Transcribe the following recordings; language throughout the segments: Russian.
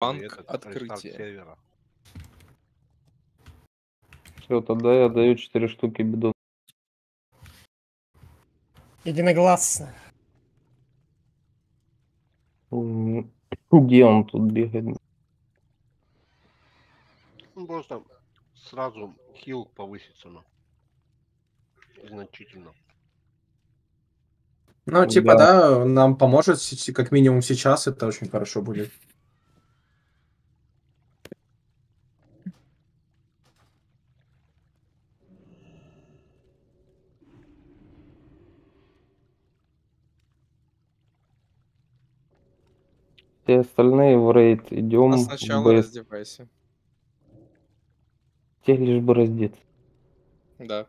Банк открытия. сервера. Все, тогда я даю 4 штуки бидон. Единогласно. Где он тут бегает? Просто сразу хил повысится, ну. Значительно. Ну, типа, Да. да, нам поможет, как минимум сейчас, это очень хорошо будет. Все остальные в рейд идем. А сначала без... раздевайся. Тех лишь бы раздеться. Да.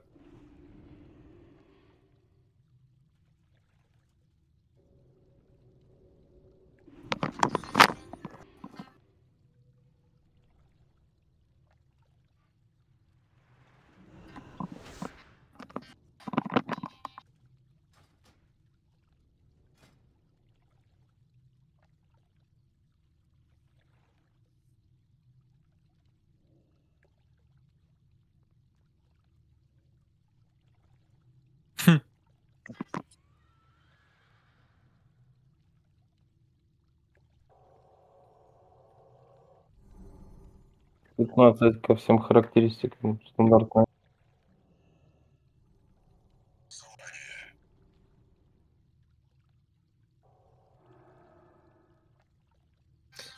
Пятнадцать ко всем характеристикам стандартная.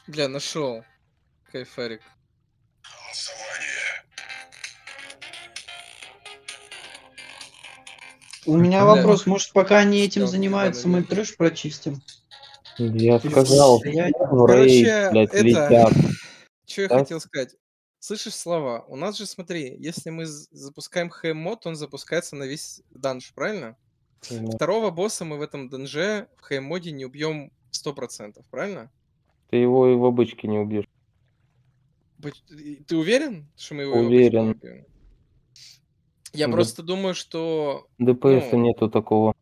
Бля, нашел. Кайфарик. У меня Бля. вопрос, может, пока они этим Всё, занимаются, мы трэш прочистим? Я сказал, рейд, Короче, блядь, это- летят. Что я Да? хотел сказать? Слышишь слова? У нас же, смотри, если мы з- запускаем хэм-мод, он запускается на весь данж, правильно? Ну, Второго босса мы в этом данже в хэм-моде не убьем 100%, правильно? Ты его и в обычке не убьешь. Быть- и- Ты уверен, что мы его обычно Уверен. убьем? Я Да. просто думаю, что... ДПС Ну. нету такого.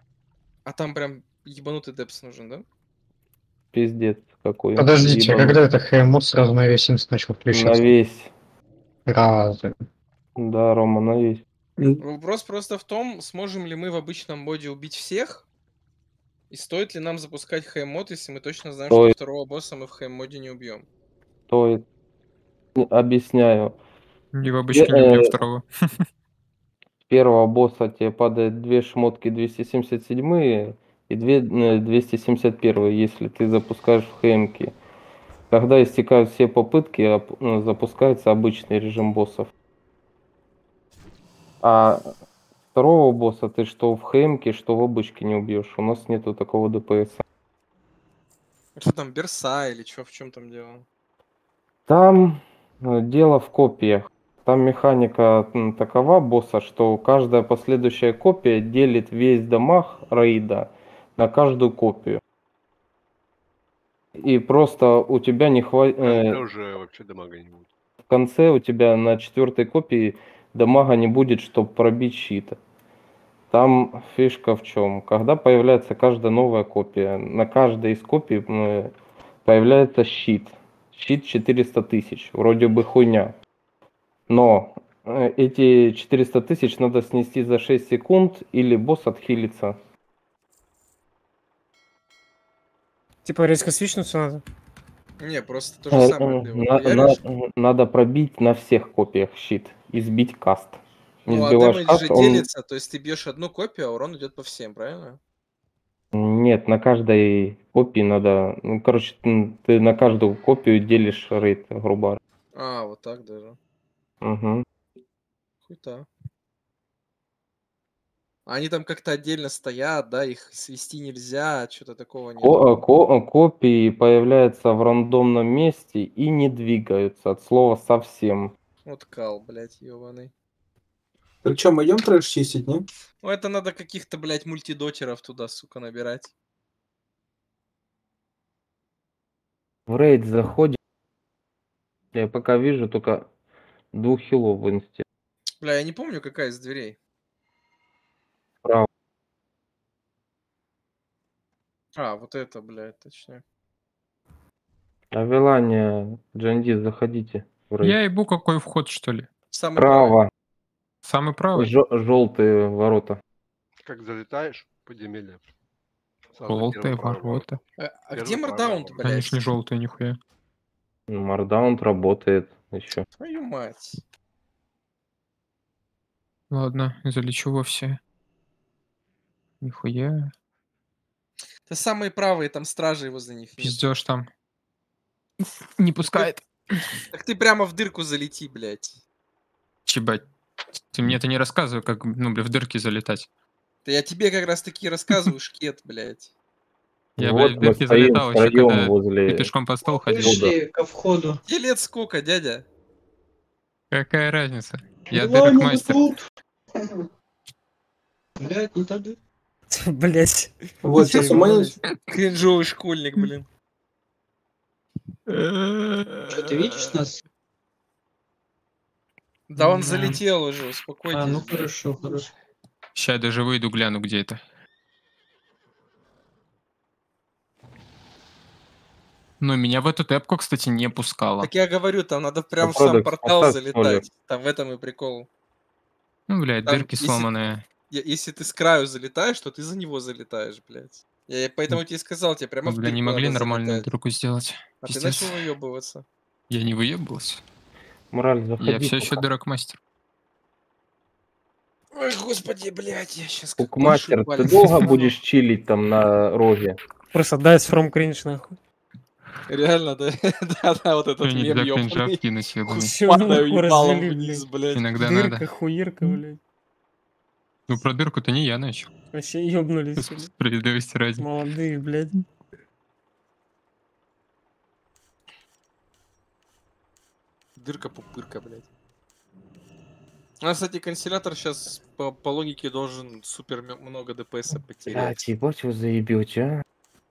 А там прям ебанутый депс нужен, да? Пиздец какой. Подождите, а Ебаный. когда это ХМО сразу на весь инст начал На включаться? весь. Разве? Да, Рома, на весь. Вопрос просто в том, сможем ли мы в обычном моде убить всех, и стоит ли нам запускать хэм-мод, если мы точно знаем, Стоит. что второго босса мы в хэм-моде не убьем. Стоит. Объясняю. И в обычке не э, убьем второго. С первого босса тебе падает две шмотки 277 и две э, 271, если ты запускаешь в хэмки. Когда истекают все попытки, оп- ну, запускается обычный режим боссов. А второго босса ты что в хэмке, что в обычке не убьешь. У нас нету такого ДПС. Что там, Берса или что, в чем там дело? Там э, дело в копиях. Там механика такова босса, что каждая последующая копия делит весь дамаг рейда на каждую копию. И просто у тебя не хватит... Уже уже вообще дамага не будет. в конце у тебя на четвертой копии дамага не будет, чтобы пробить щит. Там фишка в чем? Когда появляется каждая новая копия, на каждой из копий м, появляется щит. Щит 400 тысяч, вроде бы хуйня. Но э, эти 400 тысяч надо снести за 6 секунд, или босс отхилится. Типа резко свичнуться надо. Не, просто то же Э, самое. э, ты на- хуяришь. на- Надо пробить на всех копиях щит и сбить каст. Не Ну, а дэмэдж каст, же он- делится, то есть ты бьешь одну копию, а урон идет по всем, правильно? Нет, на каждой копии надо... Ну, короче, м, ты на каждую копию делишь рейд, грубо говоря. А, вот так даже. Мгм. Хуйта. Они там как-то отдельно стоят, да, их свести нельзя, что-то такого нет. Ко- э, ко- э, копии появляются в рандомном месте и не двигаются от слова совсем. Вот кал, блядь, ебаный. Так что, мы идем трэш чистить, не? Ну это надо каких-то, блядь, мультидотеров туда, сука, набирать. В рейд заходим. Я пока вижу только двух хилов в инсте. Бля, я не помню, какая из дверей. Право. А, вот это, блядь, точнее. Авелания, Джандис, заходите. в рейд. Я ебу какой вход, что ли? Самый правый. Право, Самый правый? желтые ворота. Как залетаешь подземелье. сразу Желтые первый правый ворота. А, а Первый где правый блядь? Конечно, не желтые, нихуя. Мардаунт работает еще. Твою мать. Ладно, залечу во все. Нихуя. Это самые правые, там стражи возле них. Пиздешь там. Не пускает. Так ты прямо в дырку залети, блядь. Чебать. Ты мне это не рассказывай, как, ну, бля, в дырки залетать. Да я тебе как раз таки рассказываю, шкет, блядь. Я, вот блядь, в дырки залетал еще, когда возле... ты пешком по стол ходил. Вышли ко входу. Тебе лет сколько, дядя? Какая разница? Я дырок не мастер. тут. Блядь, не тады. Блять. Вот, сейчас уманить. Кринжовый школьник, блин. Что, ты видишь нас? Да он залетел уже, успокойтесь. А, ну хорошо, хорошо. Сейчас я даже выйду, гляну, где это. Но меня в эту тэпку, кстати, не пускало. Так я говорю, там надо прям в Продекс сам портал залетать. Там в этом и прикол. Ну, блядь, дырки сломанные. Если ты с краю залетаешь, то ты за него залетаешь, блядь. Я я поэтому тебе сказал, тебе прямо в Бля, не могли нормальную залетать. дырку сделать. А ты Пиздец. начал выебываться. Я не выебывался. Мораль, заходи. Я все еще дырок мастер. Ой, господи, блядь, я сейчас Кукмастер, ты долго будешь чилить там на роге? Просто дайс from cringe нахуй. Реально, да? Да-да, вот этот мем ёбаный. Иногда Дырка, надо. хуирка, блядь. Ну, про дырку-то не я начал. Вообще ёбнулись. Справедливости ради. Молодые, блядь. Дырка-пупырка, блядь. У нас, кстати, консилятор сейчас по, по логике должен супер много ДПС потерять. Блядь, ебать вы заебете, а?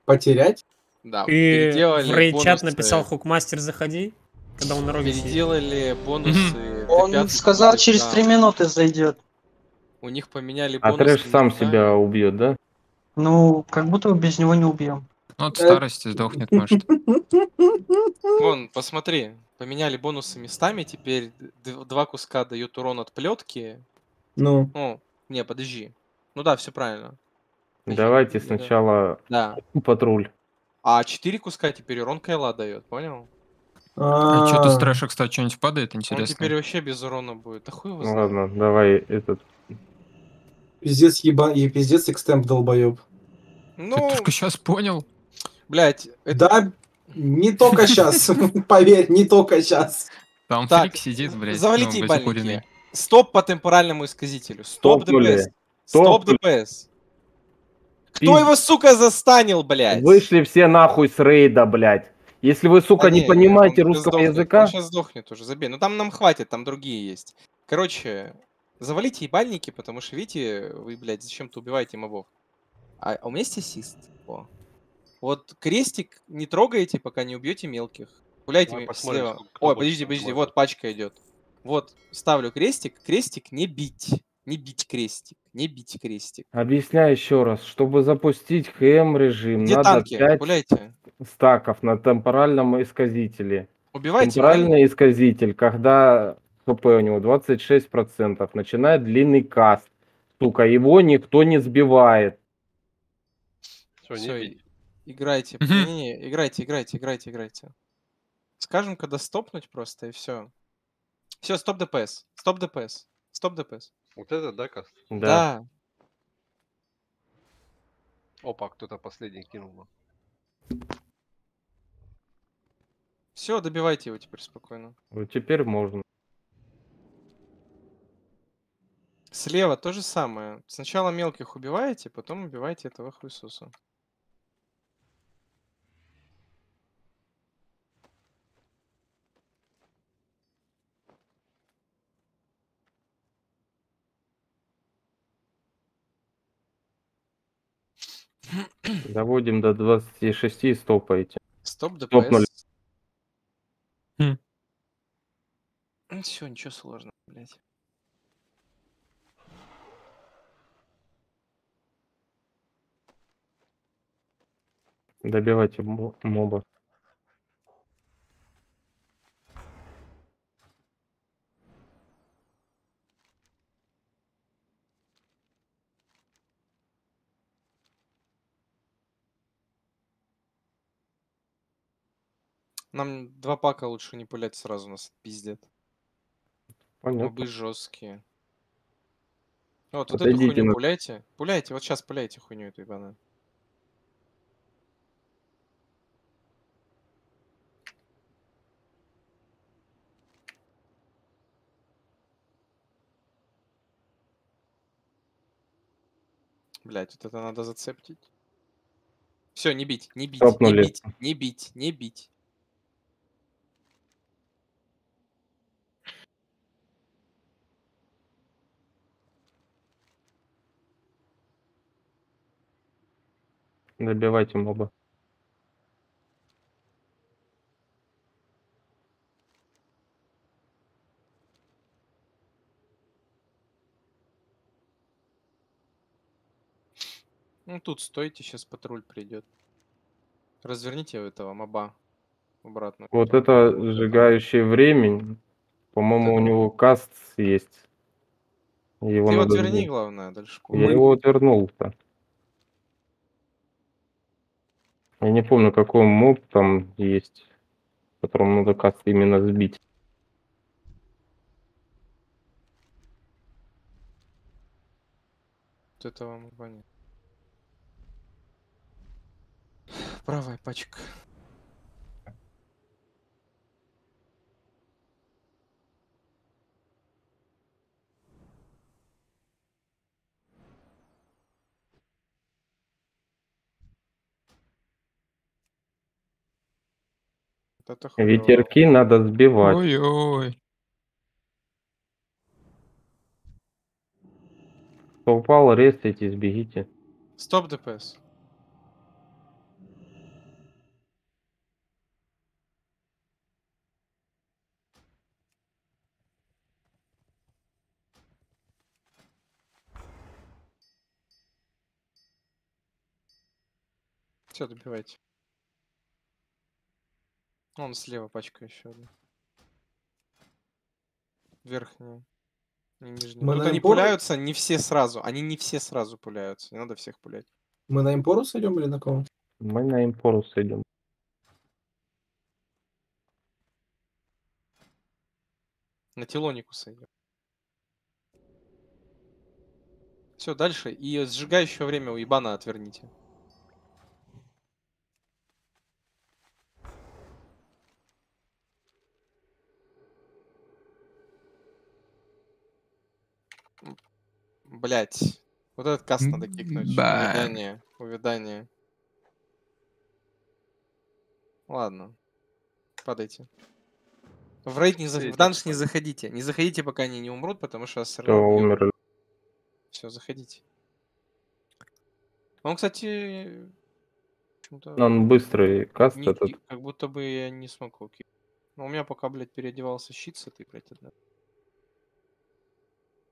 Потерять? Да, переделали в рейд-чат написал хукмастер, заходи, когда он на роге сидит. Переделали бонусы. Он Т5 сказал, через три минуты зайдет. У них поменяли А бонусы. трэш сам на- себя убьет, да? Ну, как будто бы без него не убьем. Ну, от старости сдохнет, может. Вон, посмотри, поменяли бонусы местами, теперь д- два куска дают урон от плетки. Ну, Ну, не, подожди. Ну да, все правильно. Давайте Да. сначала Да. патруль. А четыре куска теперь урон Кайла дает, понял? А что-то с а, трэша, кстати, что-нибудь падает, Он интересно. теперь вообще без урона будет. Да хуй его Ну знает. ладно, давай этот. Пиздец еба и пиздец экстемп долбоеб. Ты Ну, только сейчас понял? блядь, это... Да, не только сейчас, поверь, не только сейчас. Там Так, фрик сидит, блядь, завалите ебальники. Стоп по темпоральному исказителю. Стоп. ДПС. Стоп Стоп. ДПС. Кто Пиз- его, сука, застанил, блядь? Вышли все нахуй с рейда, блядь. Если вы, сука, А не, не, понимаете он русского сдохнет, языка, Он сейчас сдохнет уже, забей. Ну там нам хватит, там другие есть. Короче, завалите ебальники, потому что, видите, вы, блядь, зачем-то убиваете мобов. А, а у меня есть ассист. О. Вот крестик не трогаете, пока не убьете мелких. Гуляйте Давай посмотрим, слева. Ой, подожди, подожди, вот пачка идет. Вот, ставлю крестик, крестик не бить. Не бить крестик, не бить крестик. объясняю еще раз, чтобы запустить ХМ режим, Где надо танки? 5 Гуляйте. стаков на темпоральном исказителе. Убивайте Темпоральный исказитель, когда ХП у него 26%, начинает длинный каст. Сука, его никто не сбивает. Все, не бить. Играйте, Мгм. не-не-не, играйте, играйте, играйте, играйте. Скажем, когда стопнуть просто, и все. Все, стоп ДПС. Стоп ДПС. Стоп ДПС. Вот это, да, каст? Да. Да. Опа, кто-то последний кинул. Все, добивайте его теперь спокойно. Вот теперь можно. Слева то же самое. Сначала мелких убиваете, потом убиваете этого хуесуса. Доводим до 26 и стопаете. Стоп Стопнули. ДПС. Хм. Все, ничего сложного, блядь. Добивайте моба. Нам два пака лучше не пулять сразу, нас пиздят. Ну, Понятно. Мобы жесткие. Вот, вот эту хуйню на... пуляйте. Пуляйте, вот сейчас пуляйте хуйню эту ебаную. Блять, вот это надо зацептить. Все, не бить, не бить, не Стопнули. бить, не бить, не бить. Добивайте моба. Ну тут стойте, сейчас патруль придет. Разверните этого моба обратно. Вот это сжигающий времень. По-моему, у него каст есть. Его Ты его отверни, сбить. главное, дальше. Я его отвернул-то. Я не помню, какой моб там есть, которому надо каст именно сбить. Вот этого моба нет. Правая пачка. Вот это хуёво. Ветерки надо сбивать. Ой-ой. Кто упал, рестайте, сбегите. Стоп ДПС. Все, добивайте. Вон слева пачка еще одна. Верхняя. Не нижняя. Мы Тут они импорт? пуляются не все сразу. Они не все сразу пуляются. Не надо всех пулять. Мы на импору сойдем или на кого? Мы на импору сойдем. На телонику сойдем. Все, дальше. И сжигающее время у ебана отверните. Блять. Вот этот каст надо кикнуть. Ба. Увядание. Увядание. Ладно. Падайте. В рейд не за... в данж не заходите. Не заходите, пока они не умрут, потому что вас Все, умерли. Все, заходите. Он, кстати, Он быстрый каст не этот. как будто бы я не смог его. Но у меня пока, блядь, переодевался щит с этой, блядь, одна.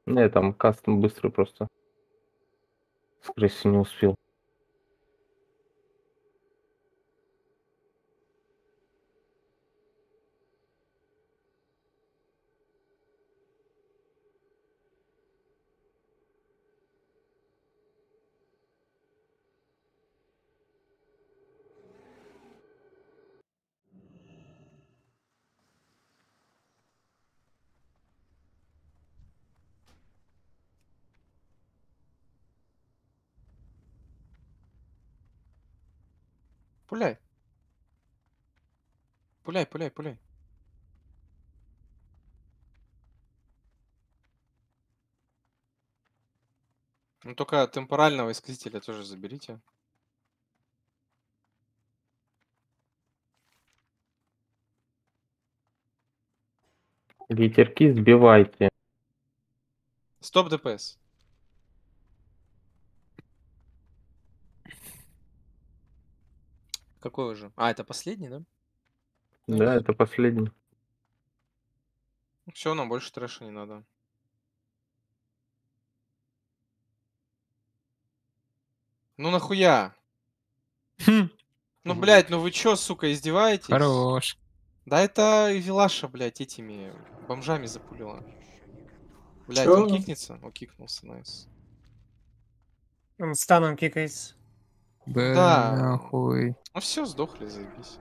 Не, там каст быстрый просто. Скорее всего, не успел. Пуляй. Пуляй, пуляй, пуляй. Ну только темпорального исказителя тоже заберите. Ветерки сбивайте. Стоп ДПС. Какой уже? А, это последний, да? Да, это последний. Все, нам больше трэша не надо. Ну нахуя? Хм, Ну, блядь, ну вы чё, сука, издеваетесь? Хорош. Да это Вилаша, блядь, этими бомжами запулила. Блядь, он кикнется? Он кикнулся, найс. Он станом кикается. Да, Да. нахуй. Ну все, сдохли, заебись.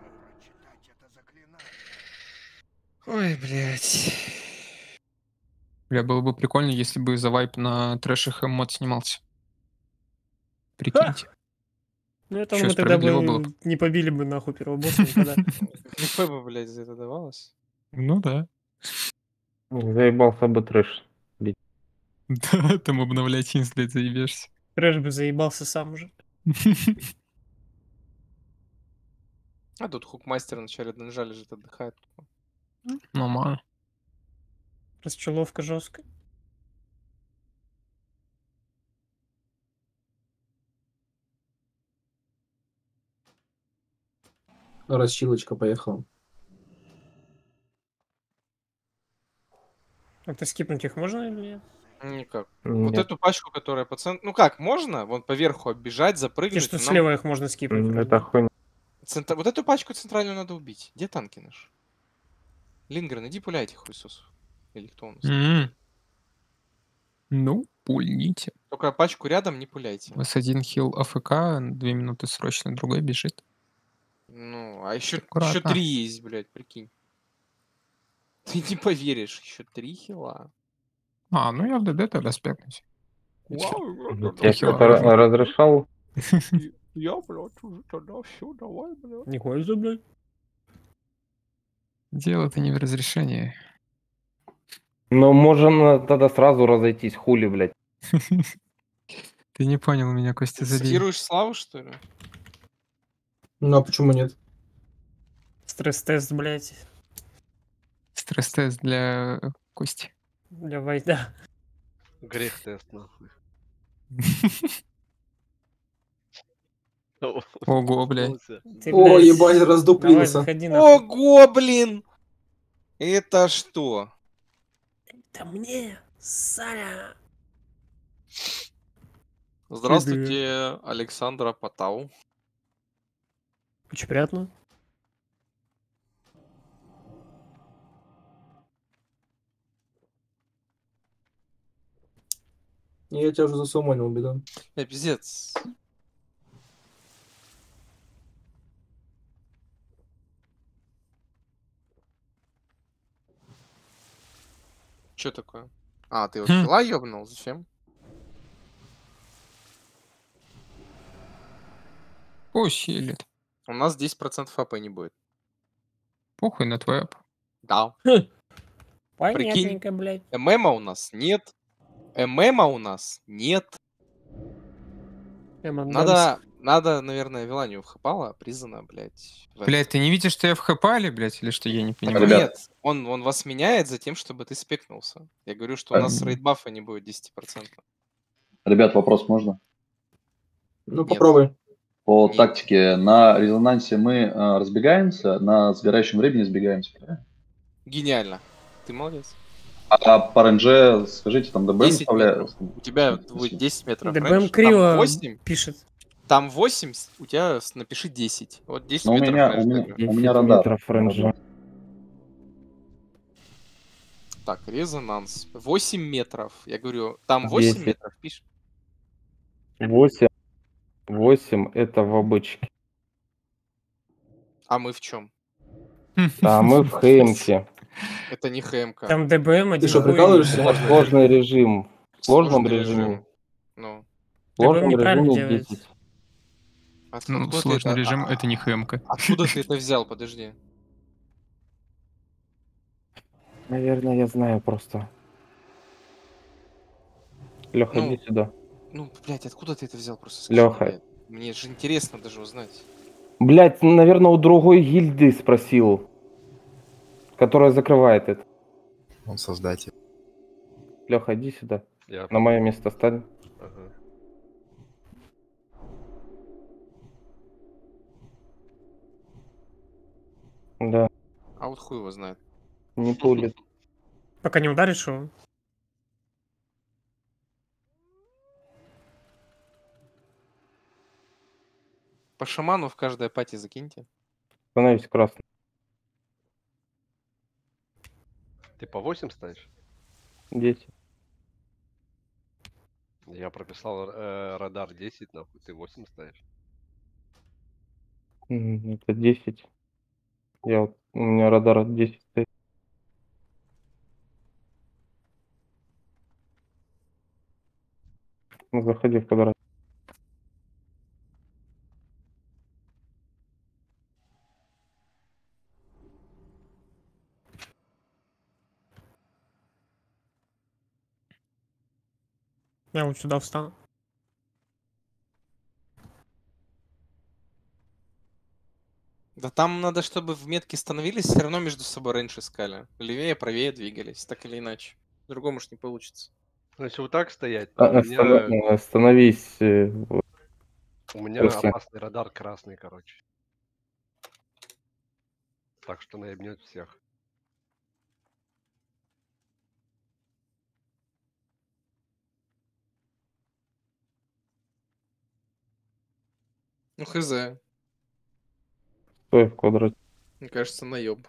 Ой, блядь. Бля, было бы прикольно, если бы за вайп на трэшах мод снимался. Прикиньте. Ну это мы тогда бы было бы. не побили бы нахуй первого босса никогда. ГП бы, блядь, за это давалось. Ну да. Заебался бы трэш. Да, там обновлять блядь, заебешься. Трэш бы заебался сам уже. А тут хукмастер вначале ножа лежит, отдыхает. Нормально. Расчеловка жесткая. Расчилочка поехала. Это скипнуть их можно или нет? Никак. Вот Нет, эту пачку, которая по центру... Ну как, можно? Вон поверху оббежать, Те, запрыгнуть. что но нам слева их можно скипнуть. это хуйня. центр- Вот эту пачку центральную надо убить. Где танки наши? Лингрен, иди пуляйте хуесосов. Или кто у нас? М. Ну, пульните. Только пачку рядом не пуляйте. У вас один хил АФК, две минуты срочно, другой бежит. Ну, а еще, еще три есть, блядь, прикинь. Ты не поверишь, еще три хила. А, ну я в ДД тогда спекнусь. Я ра- разрешал. Я, блядь, уже тогда все, давай, блядь. Не пользуй, блядь. Дело-то не в разрешении. Но можно тогда сразу разойтись, хули, блядь. Ты не понял меня, Костя, забей. Скируешь славу, что ли? Ну а почему нет? Стресс-тест, блядь. Стресс-тест для э, Кости. Для вайда. Грех тест, нахуй. Ого, блядь. О, ебать, раздуплился. Ого, блин! Это что? Это мне, Саня. Здравствуйте, Александра Потау. Очень приятно. Я тебя уже засумонил, беда. Э, пиздец. Че такое? А, ты его Хм. хила ёбнул? Зачем? Пусть хилит. У нас 10% АП не будет. Похуй на твой ап. Да. Понятненько, блядь. ММа у нас нет. ММа у нас нет. Надо, надо, наверное, Виланию вхапала, признана, блядь. Блядь, ты не видишь, что я в хэпале, блядь, или что я не понимаю? Ребят. Нет, он, он вас меняет за тем, чтобы ты спекнулся. Я говорю, что у нас рейдбафа не будет 10%. Ребят, вопрос можно? Ну Нет. попробуй. По Нет. тактике на резонансе мы э, разбегаемся, на сгорающем времени сбегаемся. правильно? Гениально. Ты молодец. А по РНЖ, скажите, там ДБ 10 выставляет? метров. У тебя будет 10 метров. ДБМ раньше, криво Там 8, пишет. там 8, с- у тебя напиши 10. Вот 10 Ну, у метров. меня- раньше у меня-. У меня 10 радар. метров рейнджа. Так, резонанс. 8 метров. Я говорю, там 8 10. метров пишешь. 8. 8 это в обычке. А мы в чем? А мы в хеймке. Это не ХМК. Там ДБМ один. что, хуй. прикалываешься? Сложный Сложный режим. В сложном Сложный режиме. режим. Ну, В сложном режиме делается. 10. от- Ну, ты сложный это- режим а- это не хэмка. Откуда ты это взял? Подожди. Наверное, я знаю просто. Леха, Ну, иди сюда. Ну, блядь, откуда ты это взял? Просто скажи, Лёха. блядь. Мне же интересно даже узнать. Блять, наверное, у другой гильды спросил. Которая закрывает это. Он создатель. Леха, иди сюда. Я... На мое место стань. Ага. Да, А вот хуй его знает. не пулит. Пока не ударишь его. По шаману в каждой пати закиньте. Становись красным. Ты по 8 ставишь? 10. Я прописал э, радар 10, нахуй, ты 8 ставишь. Это 10. Я у меня радар 10 стоит. Ну, заходи в квадрат. Я вот сюда встану. Да там надо, чтобы в метке становились, все равно между собой рейндж искали. Левее, правее двигались, так или иначе. По-другому ж не получится. Ну, Если вот так стоять, то А, у меня, Остановись. э, в- у меня Просто. опасный радар красный, короче. Так что наебнет всех. Ну хз, Стой в квадрате. мне кажется, наеб.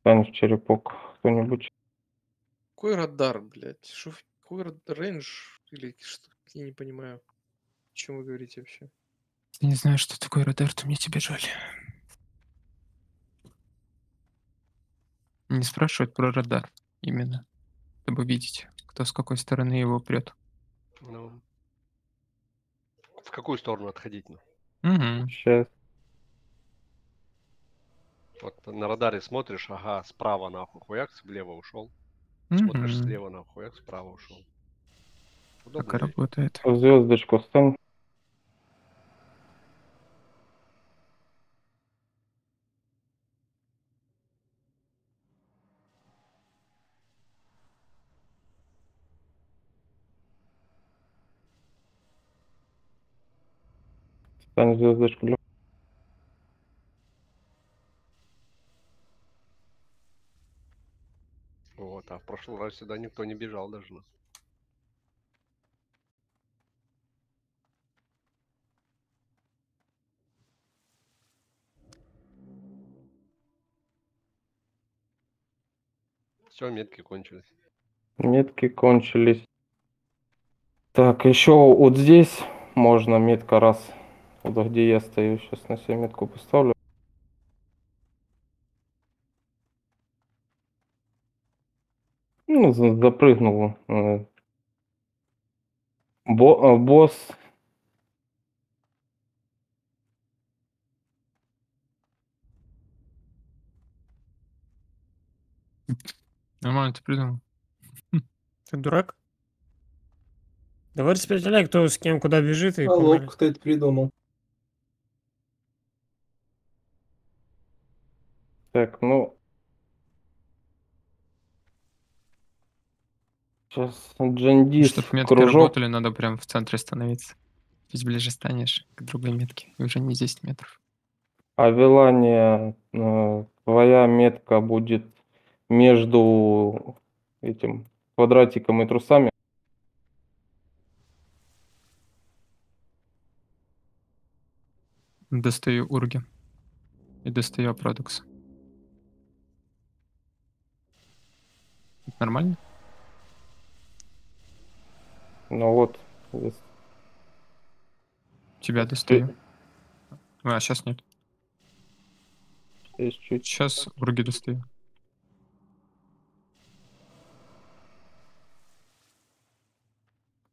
Стань в черепок кто-нибудь. Какой радар, блядь? Шо, какой рад- рейндж? Или что? Я не понимаю. О чем вы говорите вообще? Я не знаю, что такое радар, то мне тебя жаль. Не спрашивать про радар именно, чтобы видеть, кто с какой стороны его прет. Ну. В какую сторону отходить? Ну? Угу. Сейчас. Вот на радаре смотришь, ага, справа нахуй хуяк, слева ушел. Смотришь слева нахуй хуяк, справа ушел. Так и Удобно. работает. Звездочку стань. Стань в звездочку. Лё. Вот, а в прошлый раз сюда никто не бежал даже. Все, метки кончились. Метки кончились. Так, еще вот здесь можно метка раз. Вот где я стою. Сейчас на себе метку поставлю. Ну, за- запрыгнул. э, Бо- э, босс. Нормально ты придумал. Ты дурак? Давай распределяй, кто с кем куда бежит и А лоб, кто это придумал? Так, ну. Сейчас Джандис Чтобы метки кружок. работали, надо прям в центре становиться. Чуть ближе станешь к другой метке. И уже не 10 метров. А Вилания, э, твоя метка будет между этим квадратиком и трусами. Достаю урги. И достаю продукс. Нормально? Ну вот. Тебя достаю. А, сейчас нет. здесь чуть. Сейчас урги достаю.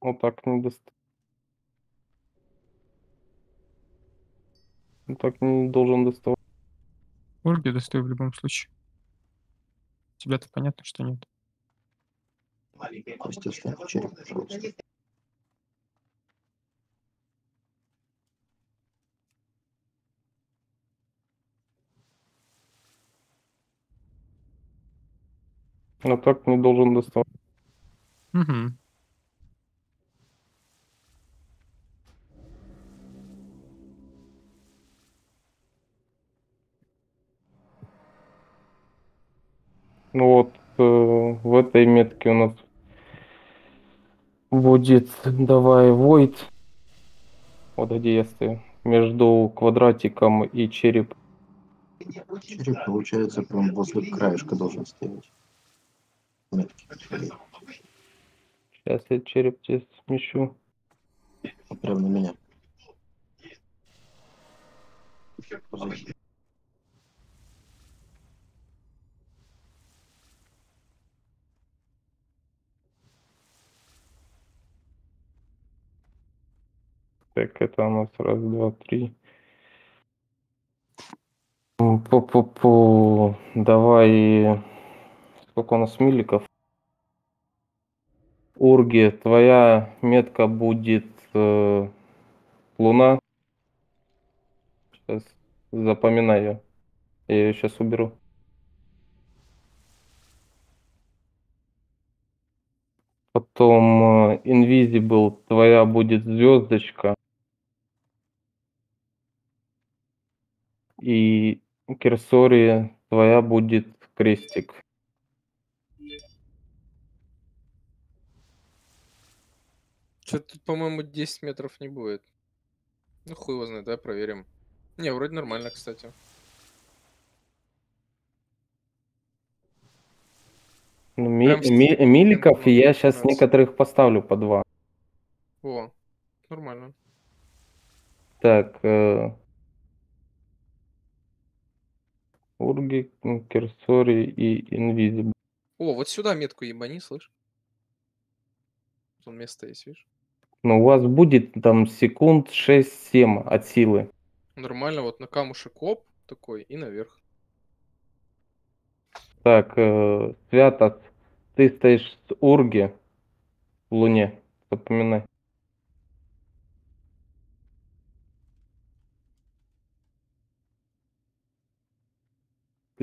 Вот так не дост... Вот так не должен доставать. Урги достаю в любом случае. Тебя-то понятно, что нет. Костя, пожалуйста. Но так не должен доставать. Угу. Ну вот, э, в этой метке у нас будет, давай, void. Вот где я стою. Между квадратиком и череп. Череп, получается, прям возле краешка должен стоять. Сейчас я череп тебе смещу. Прям на меня. Так, это у нас раз, два, три. Пу-пу-пу. Давай. Сколько у нас миликов? Урги, твоя метка будет э, Луна. Сейчас запоминаю. Я ее сейчас уберу. Потом э, Invisible, твоя будет звездочка. И Керсори, твоя будет крестик. Что-то тут, по-моему, 10 метров не будет. Ну, хуй его знает, давай проверим. Не, вроде нормально, кстати. Ну, ми- ми- миликов я раз. сейчас некоторых поставлю по два. О, нормально. Так, э, Урги, Керсори и Invisible. О, вот сюда метку ебани, слышь? Тут место есть, видишь? Но у вас будет там секунд 6-7 от силы. Нормально, вот на камушек оп, такой, и наверх. Так, э, Святос, ты стоишь с Урги в Луне. Запоминай.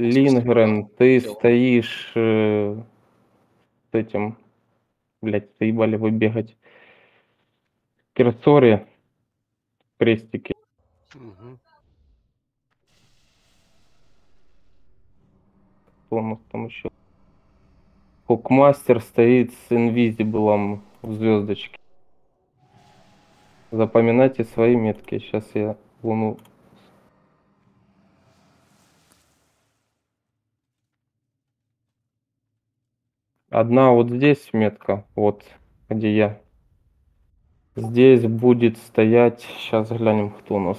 Лингрен, ты стоишь э, с этим, блядь, заебали вы бегать. Керсори, крестики. Мгм. Что у нас там еще? Хукмастер стоит с инвизиблом в звездочке. Запоминайте свои метки. Сейчас я луну. Одна вот здесь метка, вот где я. Здесь будет стоять. Сейчас глянем, кто у нас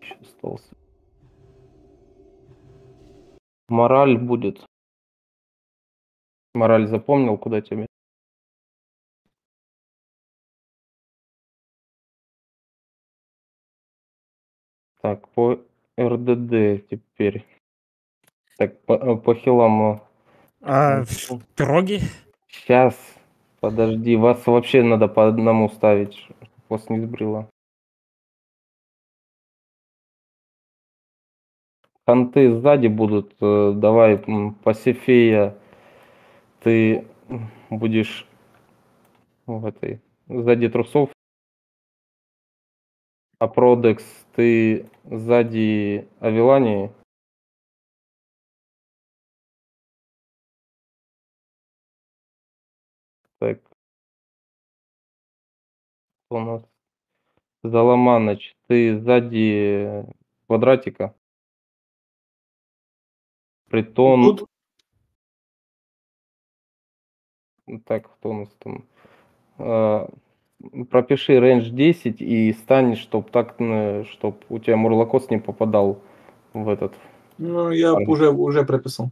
еще остался. Мораль будет. Мораль запомнил, куда тебе? Так, по РДД теперь. Так, по, э, по хилам. А пироги? Сейчас, подожди, вас вообще надо по одному ставить, вас не сбрило. Ханты сзади будут. э, Давай, Пасифея, ты будешь в этой сзади трусов. А Продекс, ты сзади Авилании. Так. Кто у нас? Заломаныч, ты сзади квадратика. Притон. Тут Так, кто у нас там? А, пропиши range 10 и стань, чтоб так, э, чтоб у тебя Мурлокос не попадал в этот. ну, я уже, уже прописал.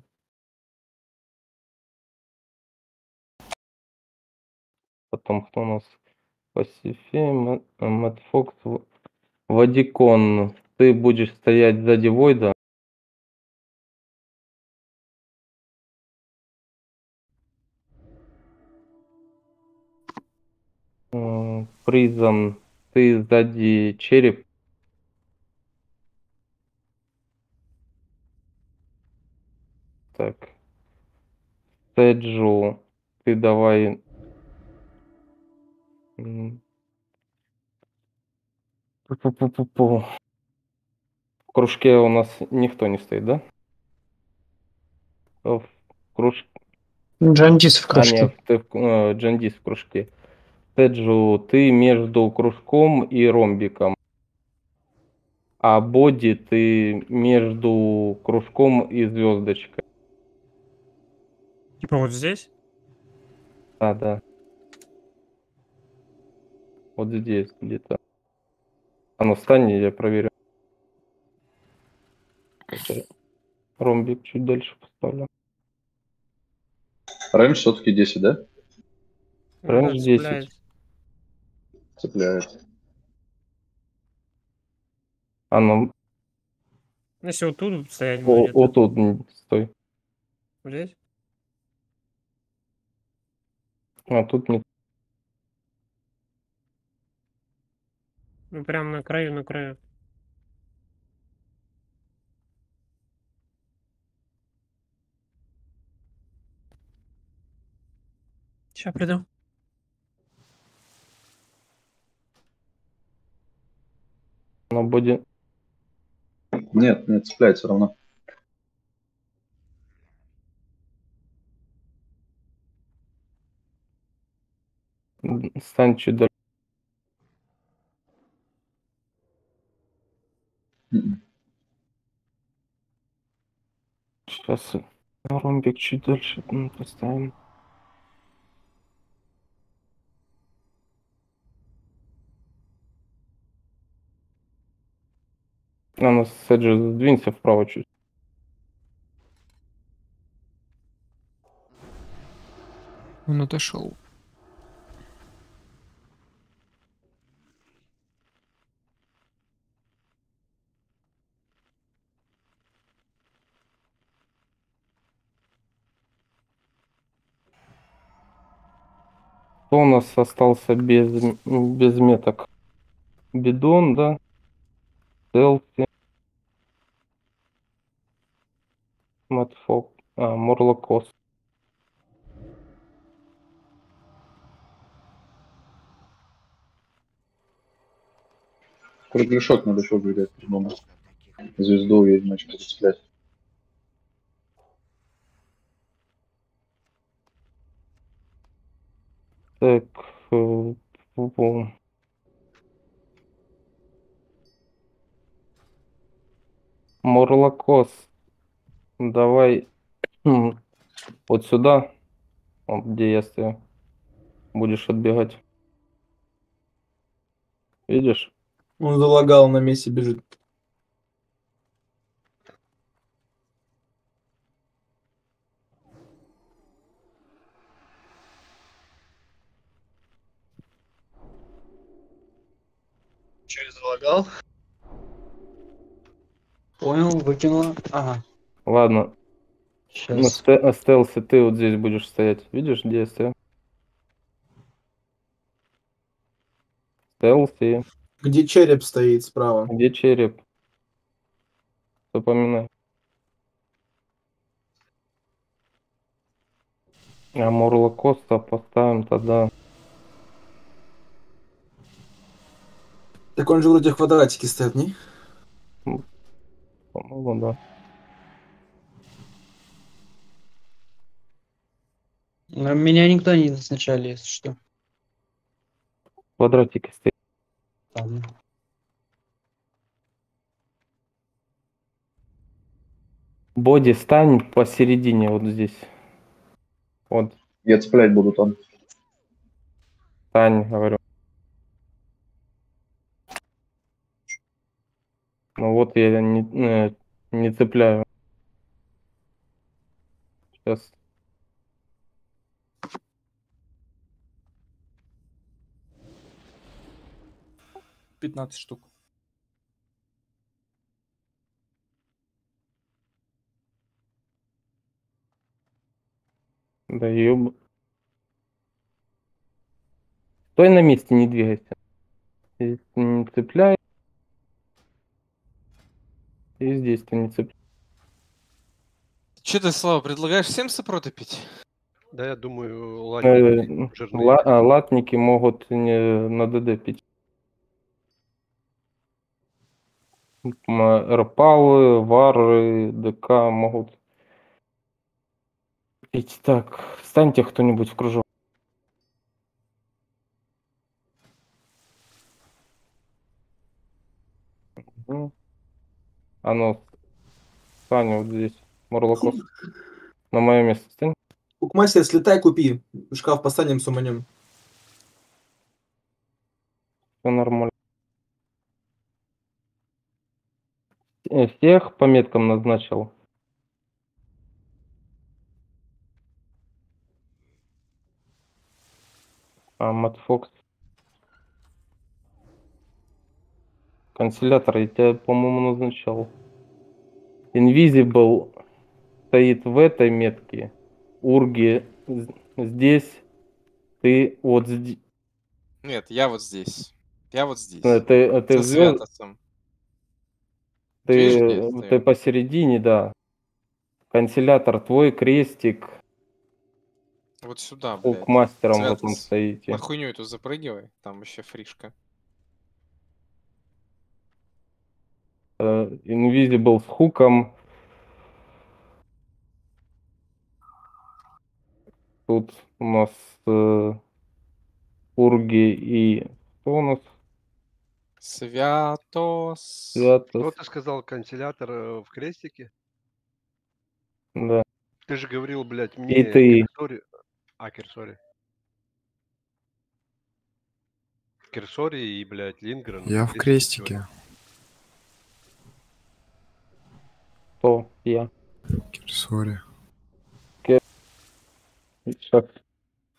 Потом кто у нас? Пасифей, э, Мэтт Фокс, Вадикон. Ты будешь стоять сзади Войда. М, Призм. Ты сзади Череп. Так. Сэджу. Ты давай. В кружке у нас никто не стоит, да? Э, В круж... Джандис в А, кружке. нет, ты в- э, Джандис в кружке. Теджу, ты между кружком и ромбиком. А Боди, ты между кружком и звездочкой. Типа вот здесь? А, да. Вот здесь где-то. А ну встань, я проверю. Ромбик чуть дальше поставлю. Рейндж все-таки 10, да? Рейндж Да, 10. цепляет. А ну, Если вот тут стоять о- будет, вот тут стой. здесь? А тут не. Ну, прям на краю, на краю. Сейчас приду. На боди. Нет, нет, цепляет все равно. Стань чуть Сейчас ромбик чуть дальше поставим. А, ну, Седжи, сдвинься вправо чуть. Он отошел. Кто у нас остался без, без меток? Бидон, да? Селфи. Матфок. А, Морлокос. Кругляшок надо еще выиграть по-моему. Звезду ведьмочку зацеплять. Так. э. Морлокос. Давай м, вот сюда, вот где я стою. Будешь отбегать. Видишь? Он залагал на месте бежит. Че, залагал? Понял, выкинула. Ага, Ладно, на сейчас. сте- на стелсе ты вот здесь будешь стоять. Видишь, где я стою? Стелси. Где череп стоит справа? Где череп? Запоминай. А Морлокоста поставим тогда. Так он же вроде квадратики стоит, не? По-моему, да. Но меня никто не назначали, если что. Квадратики стоят. Ладно. Боди стань посередине вот здесь. Вот, Я цеплять буду там. стань, говорю. Ну вот я не, э, не цепляю. Сейчас. Пятнадцать штук. Да ёб... Стой на месте, не двигайся. Не цепляй. И здесь ты не цепляй. Че ты, Слава, предлагаешь всем сопроты пить? Да, я думаю, Э, ладненький, жирный. ла- а, латники могут не на ДД пить. Рпалы, вары, ДК могут пить. Так, встаньте кто-нибудь в кружок. А ну, Саня вот здесь, Морлокос. На мое место стань. Кукмастер, слетай, купи. Шкаф поставим, суманем. Все нормально. Э, Всех по меткам назначил. А, Матфокс. Канцелятор, я тебя, по-моему, назначал. Invisible стоит в этой метке. Урги здесь. Ты вот здесь. Нет, я вот здесь. Я вот здесь. Ты, ты, Со в звёз- Святосом. ты, Видишь, ты посередине, да. Канцелятор твой, крестик. Вот сюда, К блядь. мастером вот там стоите. На хуйню эту запрыгивай, там вообще фришка. Invisible с хуком. Тут у нас э, Урги и кто у нас? Святос. Что Святос. ты сказал, канцелятор э, в крестике? Да. Ты же говорил, блядь, мне ты. Кирсори... А, Кирсори. Кирсори и, блядь, Лингрен. Я в крестике. Кто? Я. Сори. Щас.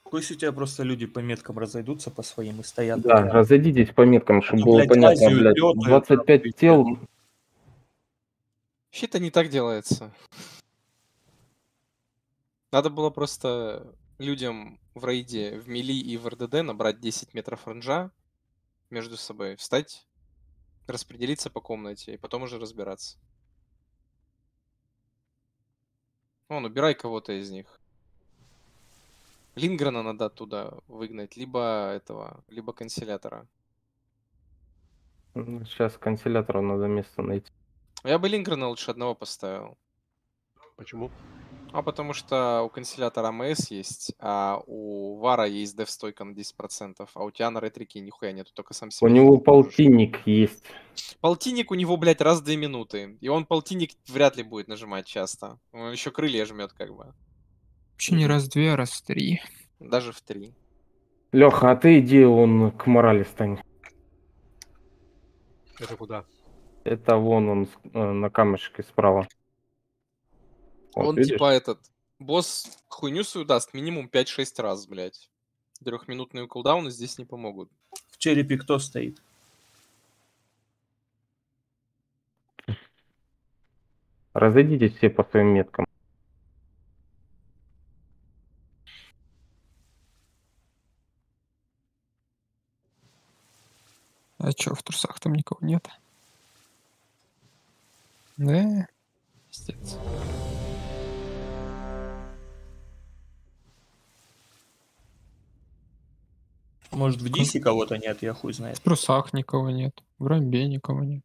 Пусть у тебя просто люди по меткам разойдутся по своим и стоят. Да, рядом. разойдитесь по меткам, чтобы то, было блядь, понятно, Азию блядь. лётают, 25 тел. Вообще это не так делается. Надо было просто людям в рейде, в мили и в РДД набрать 10 метров ранжа между собой, встать, распределиться по комнате и потом уже разбираться. Вон, убирай кого-то из них. Лингрена надо оттуда выгнать, либо этого, либо канцелятора. Сейчас канцелятору надо место найти. Я бы Лингрена лучше одного поставил. Почему? А потому что у канцелятора АМС есть, а у Вара есть дефстойка на 10%, а у тебя на ретрике нихуя нету, только сам У себе. него полтинник есть. Полтинник у него, блядь, раз в две минуты. И он полтинник вряд ли будет нажимать часто. Он еще крылья жмет, как бы. Вообще не раз в две, а раз в три. Даже в три. Леха, а ты иди он к морали стань. Это куда? Это вон он э, на камешке справа. Вот он видишь? типа этот... Босс хуйню свою даст минимум 5-6 раз, блядь. Трехминутные кулдауны здесь не помогут. В черепе кто стоит? Разойдитесь все по своим меткам. А чё, в трусах там никого нет? Да, пиздец. Может, в Дисе кого-то нет, я хуй знает. В трусах никого нет. В ромбе никого нет.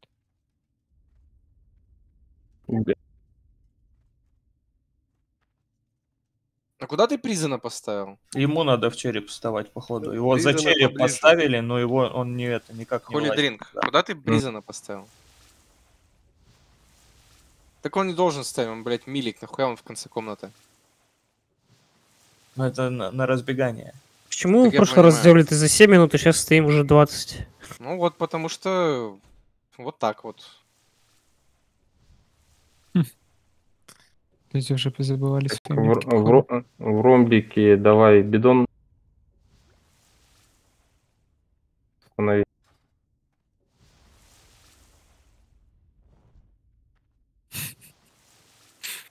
А куда ты Призена поставил? Ему надо в череп вставать, походу. Его за Призена череп поближе. поставили, но его он не это никак не Холи Дринк, туда. куда ты Бризена поставил? Так он не должен ставить, он, блядь, милик, нахуя он в конце комнаты? Ну это на, на разбегание. Почему Так в прошлый раз сделали ты за 7 минут, и сейчас стоим уже 20? Ну вот потому что вот так вот. Люди уже позабывали В, в в ромбике давай бидон.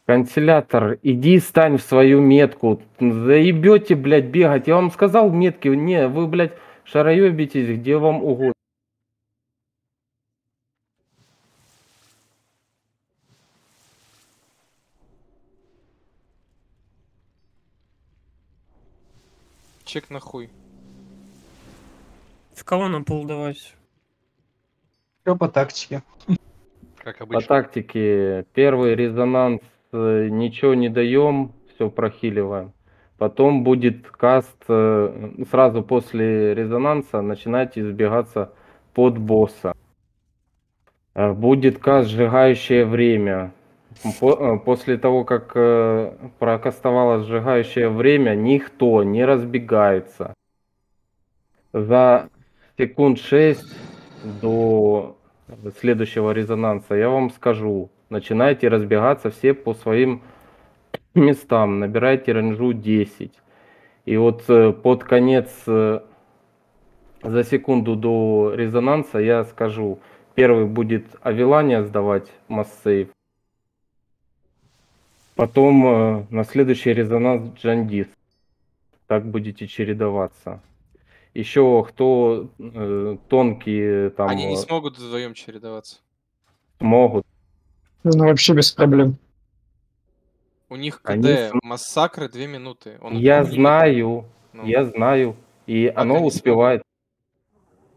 Канцелятор, иди стань в свою метку. Заебете, блядь, бегать. Я вам сказал метки. Не, вы, блядь, шароебитесь где вам угодно. Чек на хуй. В кого нам пол давать? Все по тактике. Как По обычно. тактике первый резонанс ничего не даем, все прохиливаем. Потом будет каст э, сразу после резонанса начинайте избегаться под босса. Э, Будет каст сжигающее время. По- э, После того, как э, прокастовало сжигающее время, никто не разбегается. За секунд 6 до следующего резонанса я вам скажу. Начинайте разбегаться все по своим местам. Набирайте ренжу 10. И вот э, под конец, э, за секунду до резонанса я скажу, Первый будет Авилания сдавать массейв. Потом э, на следующий резонанс Джандис. Так будете чередоваться. Еще кто э, тонкие там Они не смогут вдвоем чередоваться. могут. Ну, вообще без проблем. У них КД Они массакры 2 минуты. Он Я не- знаю, Ну. я знаю. И оно они успевает.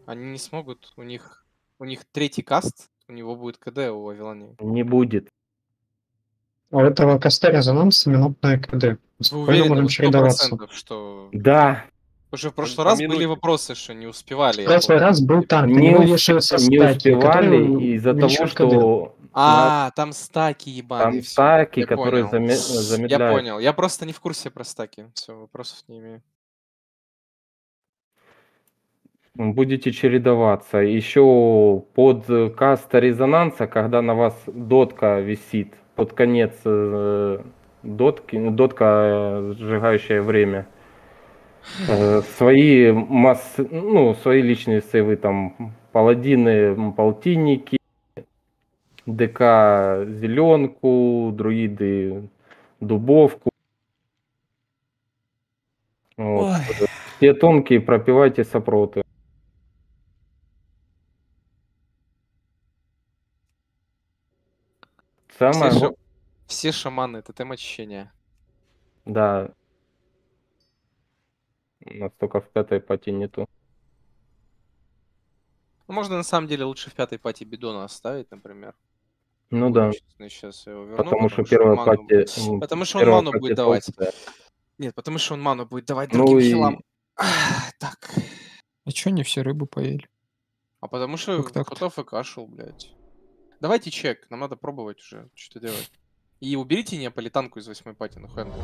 Они не смогут. У них у них третий каст, у него будет КД у Авилонии. Не будет. У этого коста резонанс минутная КД. Вы уверены можем чередоваться. 100%, что... Да. Уже в прошлый раз были вопросы, что не успевали. В прошлый раз был танк, на Не, него ус- вешаются не успевали из-за того, что А, там стаки там ебаные. всё. стаки, Я которые понял. заме- Я замедляют. понял. Я просто не в курсе про стаки. Все, вопросов не имею. Будете чередоваться. Еще под э, каста резонанса, когда на вас дотка висит, под конец э, дотки, ну, дотка, э, сжигающая время, э, свои массы, ну, свои личные сейвы, там, паладины, полтинники, ДК зеленку, друиды дубовку. Вот. Ой. Все тонкие пропивайте сопроты. Самое, Все, ша- все шаманы, это тема очищения. да, настолько в пятой пати нету. Ну, можно на самом деле лучше в пятой пати бидона оставить, например. Ну да, Сейчас я его верну. потому что он первая ману пати... Потому что он ману будет давать. толстая. Нет, потому что он ману будет давать Ну другим и- хилам. Ах, Так. А чё они все рыбу поели? А потому что Как так-то? котов и кашел, блядь. Давайте чек, нам надо пробовать уже, что делать. И уберите неаполитанку из восьмой пати, нахуй она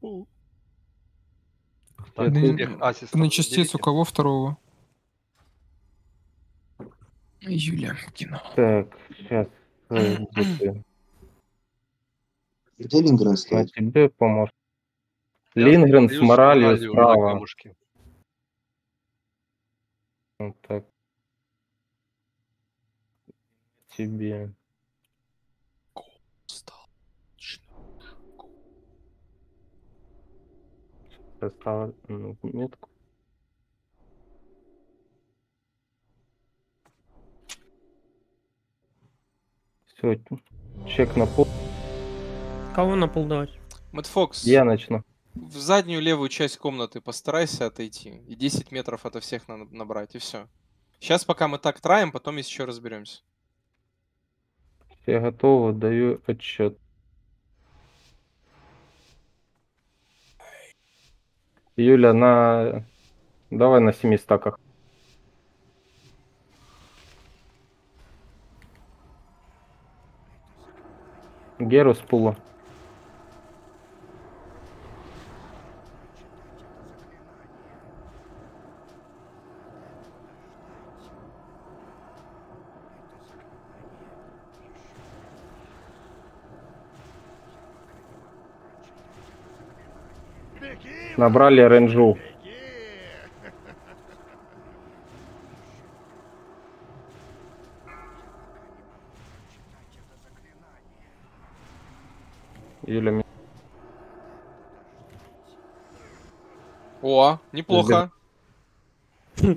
тут. Так, На частиц у заберите. кого второго? Юля, кино. Так, сейчас. Где Где Лингрен На стоит? тебе поможет. Лингрен с моралью на справа. Вот так. Тебе. Поставлю метку. Все, чек на пол. Кого на пол давать? Мэтт Фокс, Я начну. в заднюю левую часть комнаты постарайся отойти. И 10 метров ото всех надо набрать, и все. Сейчас пока мы так траем, потом еще разберемся. Все готовы, даю отчет. Юля, на... Давай на семи стаках. Геру с пула. Набрали ренжу. Юля, ми- О, неплохо. Было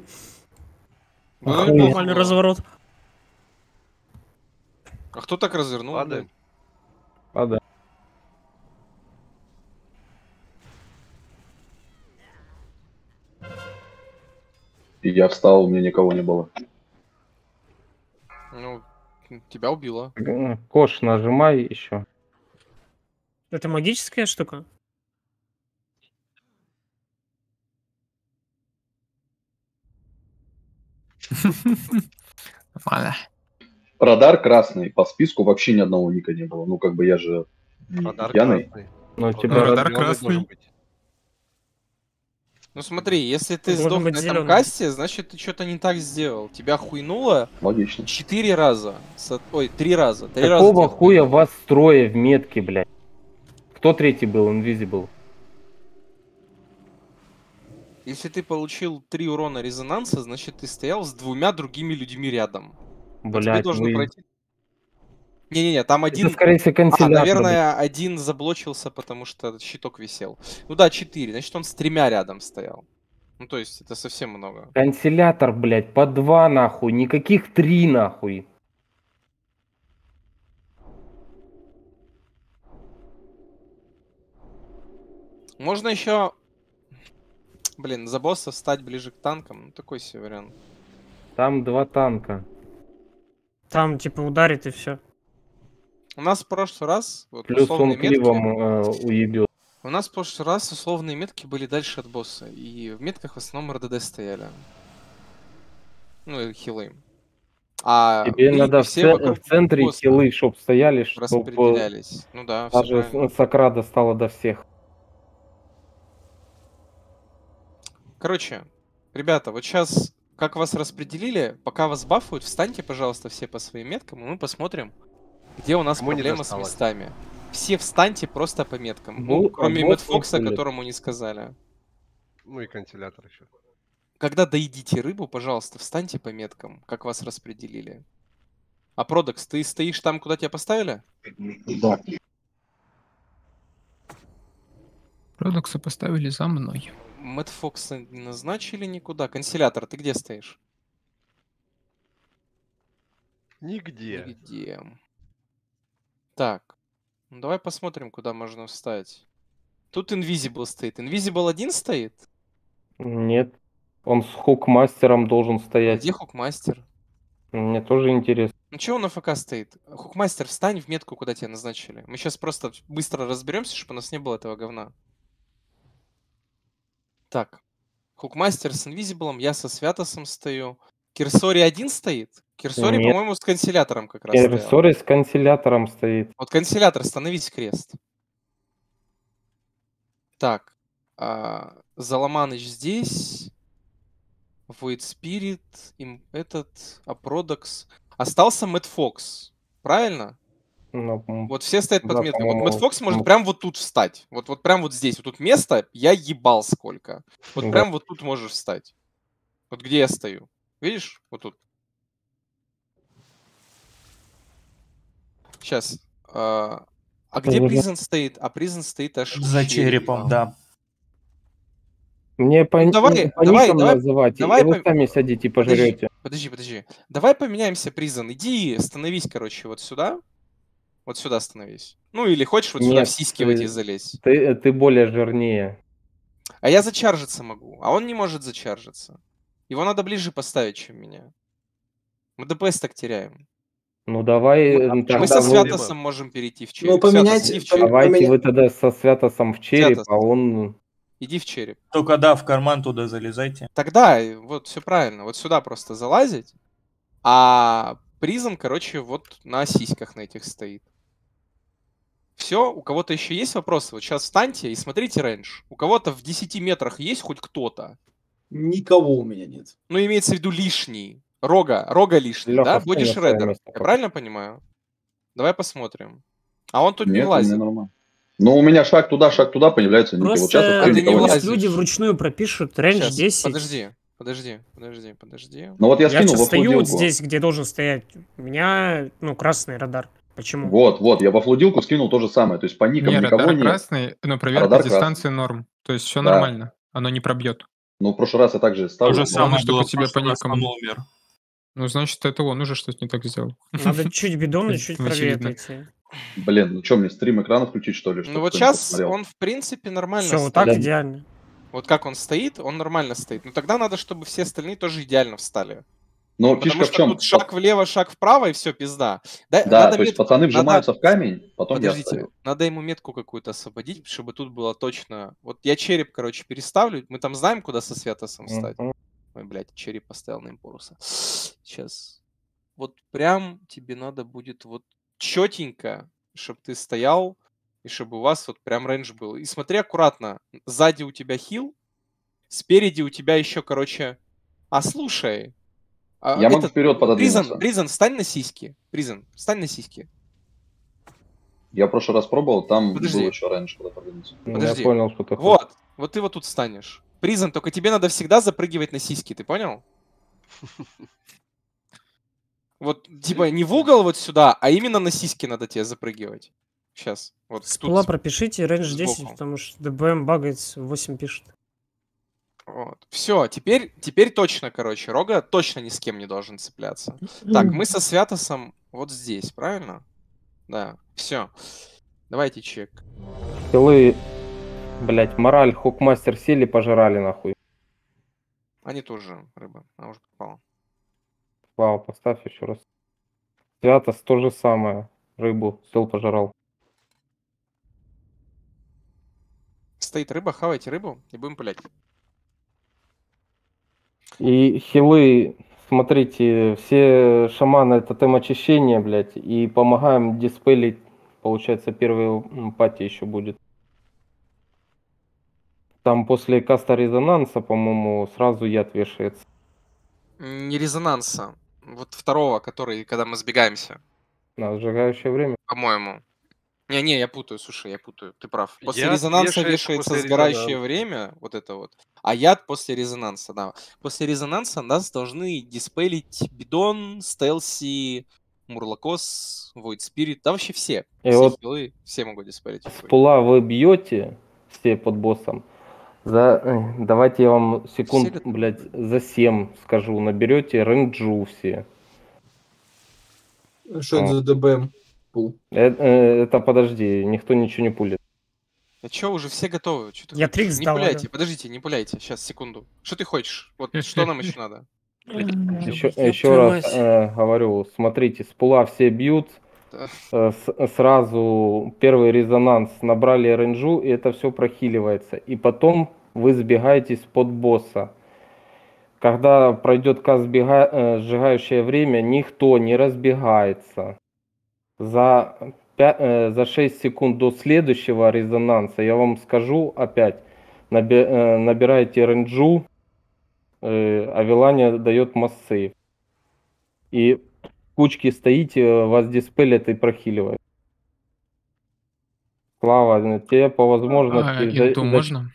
Нормальный разворот. А кто так развернул? Падаем. блядь? И я встал, у меня никого не было. Ну, тебя убило. Кош, нажимай еще. Это магическая штука? Нормально. Радар красный, по списку вообще ни одного ника не было. Ну, как бы я же Радар пьяный. красный. Но у Радар тебя радар зелёный красный. Ну смотри, если ты Должен сдох на этом зелёный. касте, значит ты что-то не так сделал. Тебя хуйнуло Логично. четыре раза. Со- Ой, три раза. Три раза Какого тебя хуя хуйнуло. вас трое в метке, блядь? Кто третий был? Invisible. Если ты получил 3 урона резонанса, значит ты стоял с двумя другими людьми рядом. Вот тебе Блядь, должен вы- пройти... Не-не-не, там один... Это, скорее всего, А, наверное, один заблочился, потому что щиток висел. Ну да, 4. Значит, он с тремя рядом стоял. Ну, то есть, это совсем много. Канцелятор, блядь, по два нахуй, никаких три нахуй. Можно еще... Блин, за босса встать ближе к танкам. Ну, такой себе вариант. Там два танка. Там, типа, ударит и все. У нас в прошлый раз... Вот, Плюс условные он метки- э, уебет. У нас в прошлый раз условные метки были дальше от босса. И в метках в основном РДД стояли. Ну, и хилы. А Тебе клипы надо в, все в центре босса хилы, чтоб стояли, чтобы распределялись. Ну да, даже Сокрада стало до всех. Короче, ребята, вот сейчас, как вас распределили, пока вас бафуют, встаньте, пожалуйста, все по своим меткам, и мы посмотрим, где у нас Кому проблема с местами. Все встаньте просто по меткам. Ну, Ну, а кроме Мэтт Фокса, которому не сказали. Ну и канцелятор еще. Когда доедите рыбу, пожалуйста, встаньте по меткам, как вас распределили. А Продекс, ты стоишь там, куда тебя поставили? Да. Продуксы поставили за мной. Мэтт Фокса не назначили никуда. Канцелятор, ты где стоишь? Нигде. Нигде. Так. Ну, давай посмотрим, куда можно встать. Тут Invisible стоит. Invisible один стоит? Нет. Он с хукмастером должен стоять. Где Хукмастер? Мне тоже интересно. Ну чего он на ФК стоит? Хукмастер, встань в метку, куда тебя назначили. Мы сейчас просто быстро разберемся, чтобы у нас не было этого говна. Так. Хукмастер с Инвизиблом, я со Святосом стою. Кирсори один стоит? Кирсори, Нет. по-моему, с канцелятором как раз стоял. Эрсори с канцелятором стоит. Вот канцелятор, становись крест. Так. а, Заломаныч здесь. Void Spirit. Им этот. Апродокс. Остался Мэтт Фокс. Правильно? Ну, Вот все стоят под Да, меткой. Вот Мэтт Фокс может прям вот тут встать. Вот, вот прям вот здесь. Вот тут место, я ебал сколько. Вот Да. прям вот тут можешь встать. Вот где я стою. Видишь? Вот тут. Сейчас. А, а где. Призен стоит? А Призен стоит аж За черепом, да. Мне по, Ну, давай, по давай, никам давай, называйте, давай и вы по- сами садите, Подожди, пожрете. подожди, подожди. Давай поменяемся, Призен. Иди, становись, короче, вот сюда. Вот сюда становись. Ну или хочешь вот сюда Нет, в сиськи в эти ты- залезь. Ты, ты более жирнее. А я зачаржиться могу, а он не может зачаржиться. Его надо ближе поставить, чем меня. Мы DPS так теряем. Ну давай Ну, а м, в чём Мы тогда со вы- Святосом можем перейти в череп. Ну, поменять- иди в череп. Давайте поменя- вы тогда со Святосом в череп, Святос. а он... Иди в череп. Только да, в карман туда залезайте. Тогда, э, вот все правильно. Вот сюда просто залазить. А призм, короче, вот на сиськах на этих стоит. Все, у кого-то еще есть вопросы? Вот сейчас встаньте и смотрите range. У кого-то в 10 метрах есть хоть кто-то? Никого у меня нет. Ну, имеется в виду лишний. Рога, рога лишний, Лёха, да? Боди место Я правильно понимаю? Давай посмотрим. А он тут Нет, не лазит. нормально. Ну, у меня шаг туда, шаг туда появляются ники. Вот сейчас Просто ты не влазишь. люди вручную пропишут рейндж Щас, 10. Подожди, подожди, подожди, подожди. Ну вот я Я скинул во стою вот здесь, где должен стоять. У меня, ну, красный радар. Почему? Вот, вот, я во флудилку скинул то же самое. То есть по никам Не, никого радар нет. красный, но проверка радар дистанции норм. То есть все Да. нормально. Оно не пробьет. Ну, в прошлый раз я также ставил. То же самое, что по тебе по на Новомир. Ну, значит, это он уже что-то не так сделал. Надо чуть бидонно, чуть правее. Блин, ну что, мне стрим экрана включить, что ли? Ну вот сейчас посмотрел? он, в принципе, нормально Все, вот так идеально. Вот как он стоит, он нормально стоит. Но тогда надо, чтобы все остальные тоже идеально встали. Но Потому фишка в что чем? тут шаг влево, шаг вправо, и все, пизда. Да, Да, надо то есть метку- пацаны надо- вжимаются в камень, потом я Подождите, стою. надо ему метку какую-то освободить, чтобы тут было точно... Вот я череп, короче, переставлю. Мы там знаем, куда со Святосом встать. Мгм. Ой, блядь, череп поставил на импоруса. Сейчас. Вот прям тебе надо будет вот четенько, чтобы ты стоял, и чтобы у вас вот прям рейндж был. И смотри аккуратно. Сзади у тебя хил, спереди у тебя еще, короче... А, слушай. А, Я могу этот, вперед пододвинуться. Призан, Призан, встань на сиськи. Призан, встань на сиськи. Я в прошлый раз пробовал, там Подожди. был еще раньше, куда подвинуться. Ну, Подожди. Я понял, что ты хочешь. Вот, вот ты вот тут станешь. Призм, только тебе надо всегда запрыгивать на сиськи, ты понял? Вот, типа, не в угол вот сюда, а именно на сиськи надо тебе запрыгивать. Сейчас. Вот С тут пропишите, рейндж 10, сбоку. потому что ДБМ багается, 8 пишет. Вот. Все, теперь, теперь точно, короче, Рога точно ни с кем не должен цепляться. Так, мы со Святосом вот здесь, правильно? Да, все. Давайте чек. Хилы, блять, мораль, хукмастер сели, пожрали нахуй. Они тоже рыба, она уже попала. Вау, поставь еще раз. Святос то же самое. Рыбу сел пожрал. Стоит рыба, хавайте рыбу и будем пулять. И хилы, смотрите, все шаманы это тем очищения, блядь, и помогаем диспелить, получается, первый пати еще будет. Там после каста резонанса, по-моему, сразу яд вешается. Не резонанса. Вот второго, который, когда мы сбегаемся, На сжигающее время. по-моему. Не-не, я путаю, слушай, я путаю. Ты прав. После Яд резонанса вешается вешается после сгорающее резонанса. время, вот это вот. А яд после резонанса, да. После резонанса нас должны диспелить бидон, стелси, мурлокос, void spirit, да вообще все. И все вот хилы, все могут диспелить. С пула вы бьете все под боссом. За, давайте я вам секунд, Все блядь, за 7 скажу. Наберете ренджу все. Что это за ДБМ? Пул. Э, э, Это, подожди, никто ничего не пулит. А чё, уже все готовы? Чё ты Я хочешь? трикс Не пуляйте, алло. подождите, не пуляйте. Сейчас, секунду. Что ты хочешь? Вот что нам еще надо? Еще, раз э, говорю, смотрите, с пула все бьют. Да. э, с- сразу первый резонанс набрали ренджу, и это все прохиливается. И потом вы сбегаетесь под босса. Когда пройдет сжигающее время, никто не разбегается. За, пя- э, за 6 секунд до следующего резонанса, я вам скажу опять, наби- э, набираете ренджу, э, а Вилания дает массы. И в кучке стоите, вас диспелят и прохиливают. Слава, тебе по А, возможности за- инту за- можно?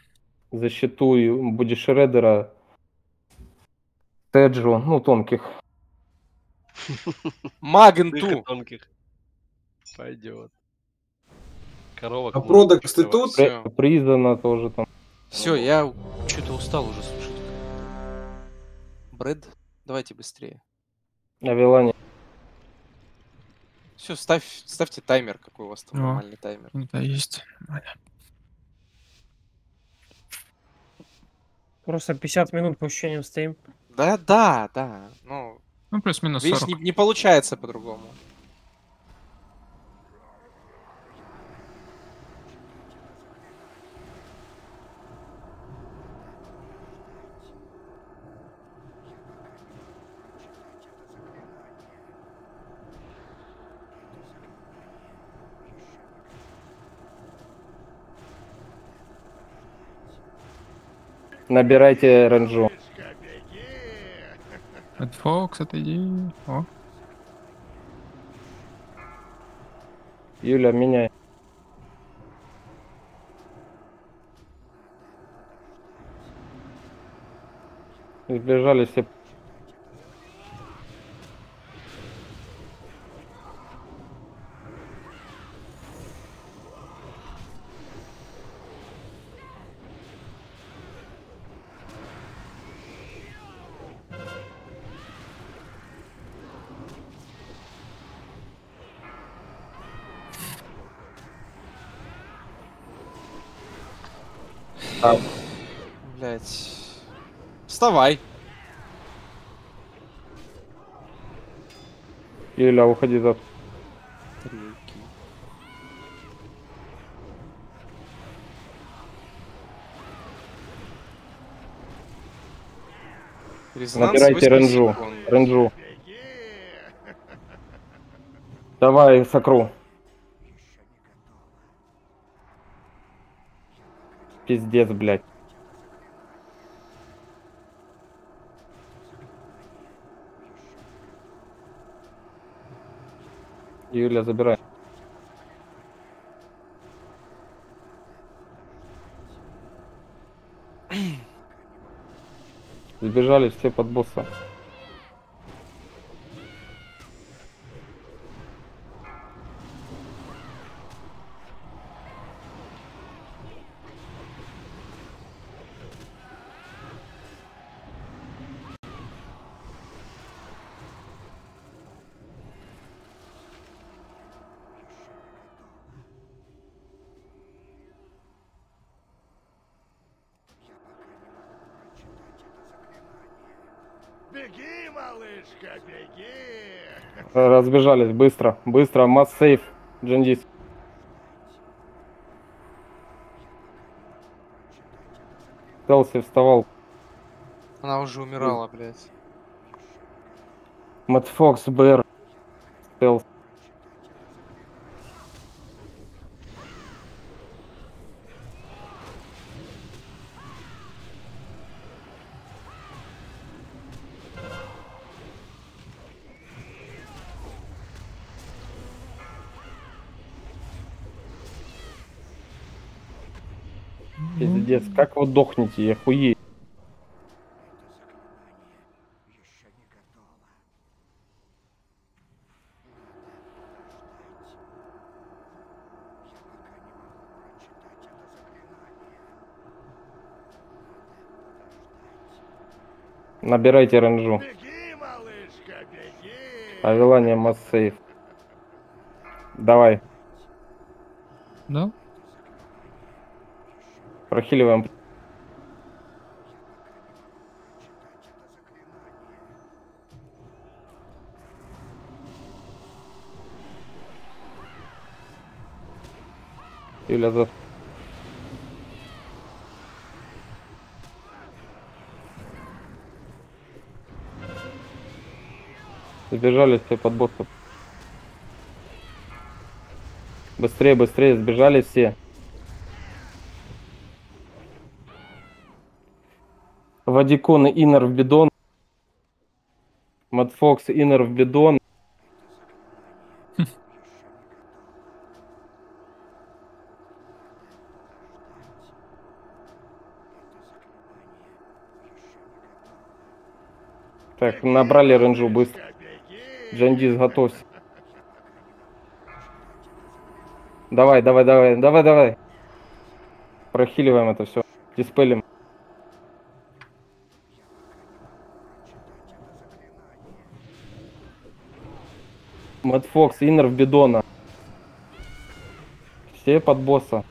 защитуй будешь Редера, Теджу, ну тонких. Магенту! Тихо, тонких. Пойдет. Коровок. А продакс ты тут? Всё. При- Призана тоже там. Все, я что-то устал уже слушать. Брэд, давайте быстрее. А Вилания. Все, ставь, ставьте таймер, какой у вас там О. нормальный таймер. Это есть. Просто 50 минут по ощущениям стоим. Да, да, да. Ну, Ну, плюс-минус видишь, 40. не, не получается по-другому. Набирайте ренджу. Red Fox, отойди. О, Юля, меняй. Сбежали все. Вставай. Юля, уходи за... Набирайте 8 ренджу. Ренджу. Давай, сокру. Пиздец, блядь. Юля, забирай. Сбежали все под босса. Разбежались быстро, быстро, масс сейф, Джандис. Стелси вставал. Она уже умирала, блядь. Мэтт Фокс, БР. Стелс. Как вы дохнете, я. Набирайте ренжу. Беги, малышка, беги! Авелания массейв. Давай, Да? Прохиливаем. Юля, за... Сбежали все под боссов. Быстрее, быстрее, сбежали все. Вадикон и Иннер в бидон. Мадфокс, Иннер в бидон. Так, набрали ренжу быстро. Джандис, готовься. Давай, давай, давай, давай, давай. Прохиливаем это все. Диспелим. Мэтт Фокс, Иннер в бидона. Все под босса.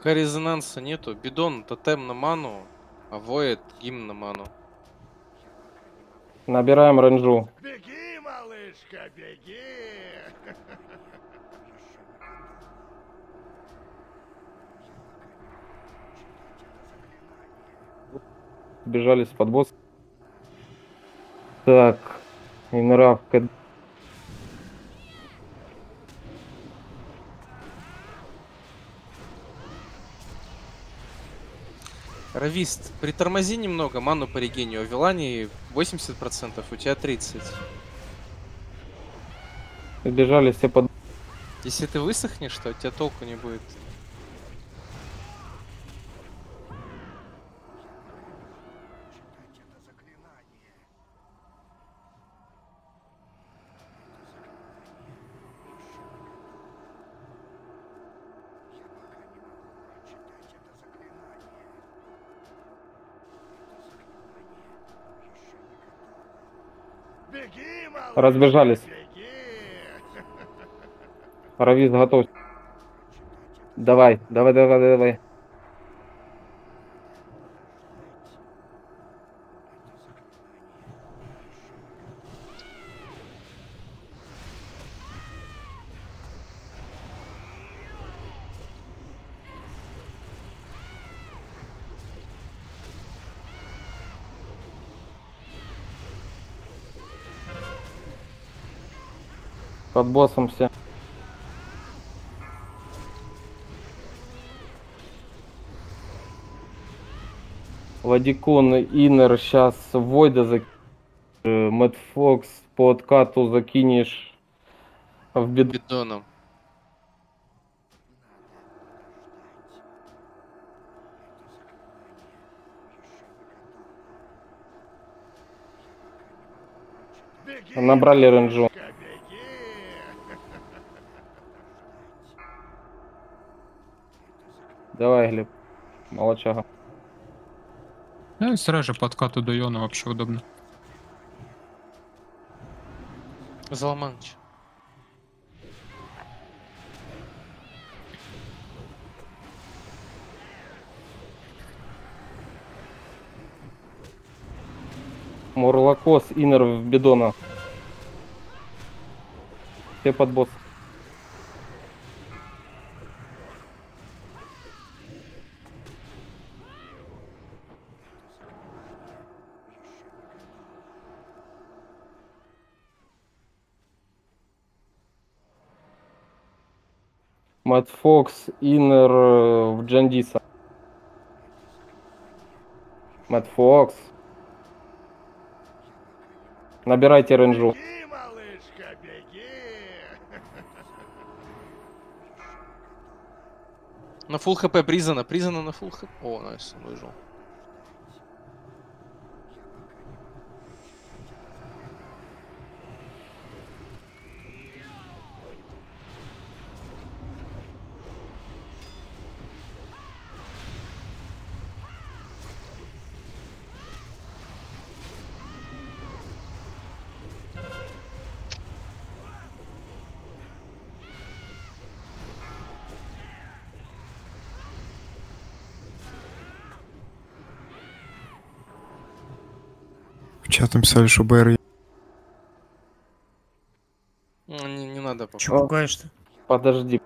Пока резонанса нету, бидон, тотем на ману, а воет гимн на ману. Набираем ренжу. Беги, малышка, беги! Бежались под босс. Так. Инравка. Равист, притормози немного, ману по регению. У Вилани 80%, у тебя 30%. Бежали все под... Если ты высохнешь, то у тебя толку не будет. Беги, малышка, Разбежались. Равис, готов. Давай, давай, давай, давай. Под боссом все. Вадикон, Инер, сейчас Войда за... Мэтт Фокс по откату закинешь в бед... Беги, Набрали ренджу. Глеб. Молодчага. Ну, и сразу же по откату до Йона вообще удобно. Залманыч. Мурлакос, Инер в бидона. Все под босс. Мэтт Фокс, Инер э, в Джандиса. Мэтт Фокс. Набирайте ренджу. Беги, малышка, беги. На фул хп призана. Призана на фул хп. О, найс, выжил. В чат написали, что БР Ну, Не, не надо пока. Че пугаешь-то? Подожди.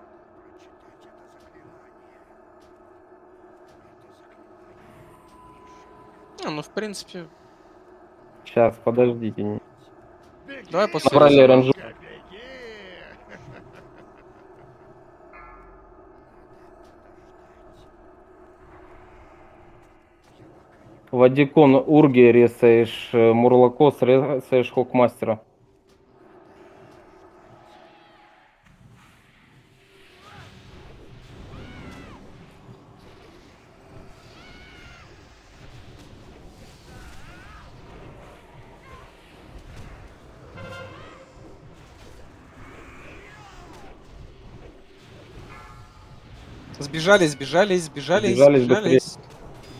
А, ну, в принципе, Сейчас, подождите. не- Давай после Набрали этого. ренджу. малышка, беги. Вадикон Урги ресаешь, э, Мурлакос ресаешь Хокмастера. Сбежали, сбежали, сбежали, сбежали.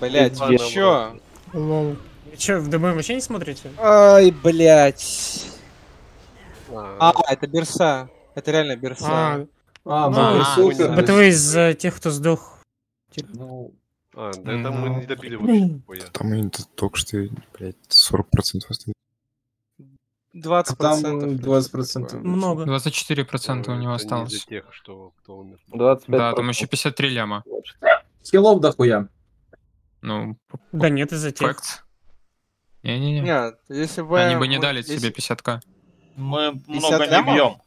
Блять, чё? Лол. Вы че, в ДБ вообще не смотрите? Ай, блять. А, А, это берса. Это реально берса. А, А, ну, а, это вы из тех, кто сдох. Ну, а, да это мы не добили вообще. хуя. Там и т- только что, блядь, 40% осталось. 20%. а там процентов, 20%. такое. Много. 24% у него осталось. тех, что кто умер. 25 Да, там еще 53 ляма. хилов дохуя. Ну, Да нет, из-за тех. Не-не-не. Нет, если бы... Они бы не мы- дали если- тебе 50к. Мы 50 много не бьем.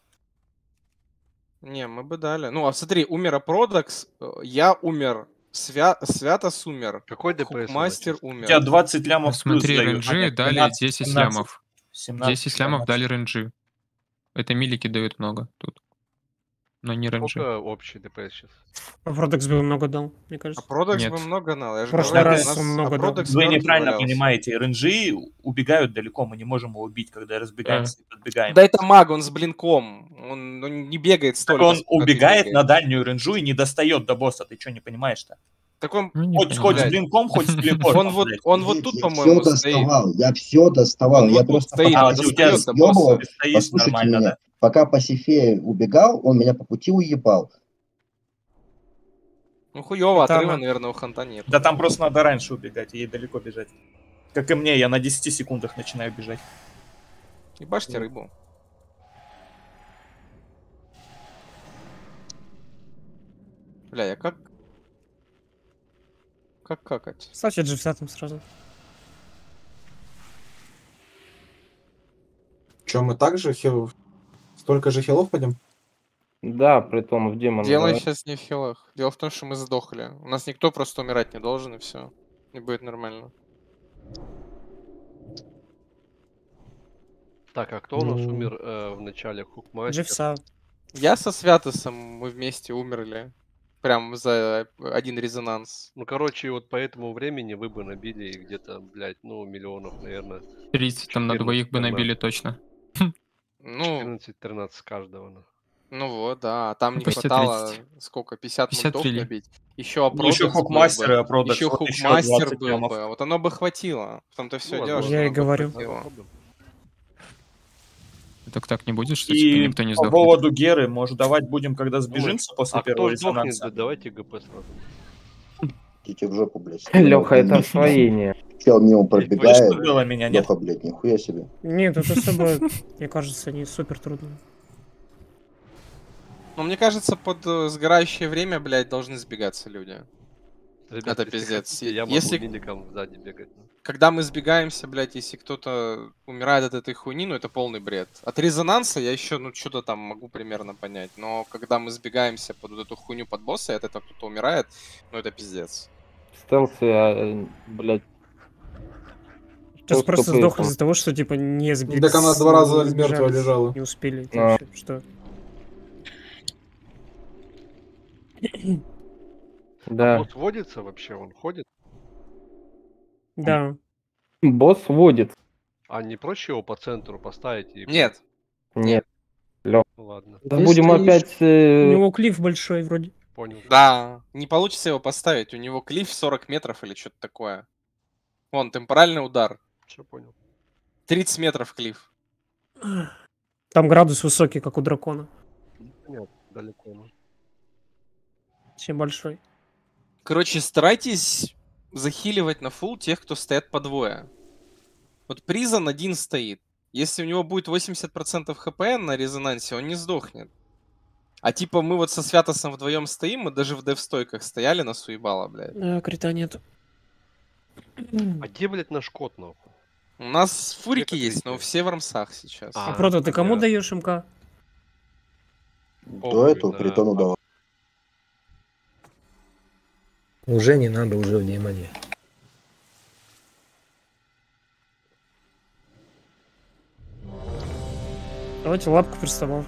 Не, мы бы дали. Ну, а смотри, умер Апродакс, э, я умер, Свя... Святос умер, Какой ДПС? Мастер У умер. тебя 20 лямов плюс Смотри, ренджи А, дали 12, 10 17, лямов. 17, 10 лямов 17. дали ренджи. Это милики дают много тут. Но не ренджи. Сколько общий ДПС сейчас? А Продекс бы много дал, мне кажется. Апродакс Нет. бы много дал. Я же В прошлый раз нас он много дал. Апродакс Вы неправильно валялся. понимаете. Ренджи убегают далеко, мы не можем его убить, когда разбегаемся и подбегаем. Да это маг, он с блинком. Он, он не бегает Так столько. он сколько ты убегает на дальнюю ренджу и не достает до босса. Ты что, не понимаешь-то? Так он, Ну, Хоть, понимаю. хоть с блинком, хоть с блинком. он вот, он вот тут, по-моему, все стоит. доставал, я все доставал. Он я вот просто стоит, пока А, у тебя съебывал, послушайте меня, да? пока по Сифе убегал, он меня по пути уебал. Ну хуёво, Там, отрыва, наверное, у Ханта нет. Да там просто надо раньше убегать, ей далеко бежать. Как и мне, я на 10 секундах начинаю бежать. Ебашьте рыбу. Бля, я как... Как какать? Ставьте джипса там сразу. Че, мы также хил Столько же хилов пойдем? Да, притом в демона. Дело да. сейчас не в хилах. Дело в том, что мы сдохли. У нас никто просто умирать не должен, и все. И будет нормально. Так, а кто у нас Ну. умер э, в начале Хукмастер? Дживса. Я со Святосом мы вместе умерли. Прям за один резонанс. Ну, короче, вот по этому времени вы бы набили где-то, блядь, ну, миллионов, наверное, 30 там на 14, двоих бы да. набили точно. Ну, 14-13 с каждого. ну. ну вот, да. А там Ну, не хватало 30. сколько? 50 50 мультов ввели. набить. Еще Ну, Апродекс еще Хукмастер и Еще вот Хукмастер 20 был бы. Вот оно бы хватило. В том-то все Ну, дело, Я и говорю. хватило. Так так не будет, что типа И никто не по сдохнет. поводу Геры, может, давать будем, когда сбежимся после А кто первого сдохнет, резонанса? да давайте ГП сразу. Идите в жопу, блядь. Леха, это освоение. Чел мимо пробегает. было меня, нет? Леха, блядь, нихуя себе. Нет, это особо, мне кажется, не супер трудно. Ну, мне кажется, под э, сгорающее время, блядь, должны сбегаться люди. Ребята, Это пиздец. хотите, я могу Если- медиком сзади бегать. ну. Когда мы сбегаемся, блядь, если кто-то умирает от этой хуйни, ну это полный бред. От резонанса я еще, ну, что-то там могу примерно понять. Но когда мы сбегаемся под вот эту хуйню под босса, и от этого кто-то умирает, ну это пиздец. В стелсе, а, блядь. Сейчас Просто тупые сдох там. из-за того, что типа не сбегали. Так она два раза мертвая лежала. Не успели. А. вообще Что? Да. Босс водится вообще, он ходит? Да. Босс водит. А не проще его по центру поставить и... Нет. Нет. Лёх. Ну ладно, Да Ты будем опять... У э, него клифф большой вроде. понял. Да, не получится его поставить. У него клифф 40 метров или что-то такое. Вон, темпоральный удар. Все понял. 30 метров клифф. Там градус высокий, как у дракона. Понятно, далеко. ну. Очень большой. Короче, старайтесь захиливать на фул тех, кто стоят по двое. Вот Призон один стоит. Если у него будет 80% хп на резонансе, он не сдохнет. А типа мы вот со Святосом вдвоем стоим, мы даже в дев-стойках стояли на суебала, блядь. А, крита нет. А где, блядь, наш кот, нахуй? У нас фурики Это есть, но все в рамсах сейчас. А, А, Прото, ты кому даешь МК? До этого да. притону давал. Уже не надо, уже в демоне. Давайте лапку приставал.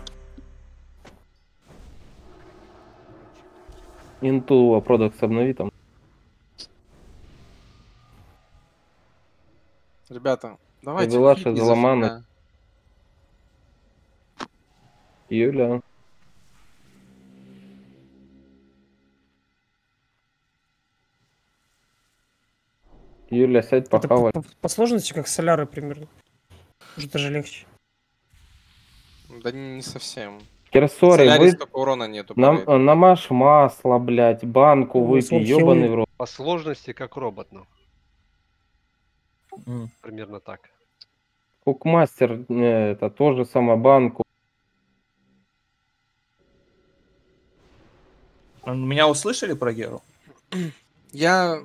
Инту продукт обнови там. Ребята, давайте. Вилаша, зафига. Юля. Юля, сядь, Это по, похавай. по- по сложности как соляры примерно. Может даже легче. Да не не совсем. Керсори, Солярис вы урона нету. нам, намажь масло, блядь, банку Ну, выпей, ебаный в рот. По сложности как робот, ну. М. Примерно так. Кукмастер, э, это тоже самое, банку. А Меня услышали про Геру? Я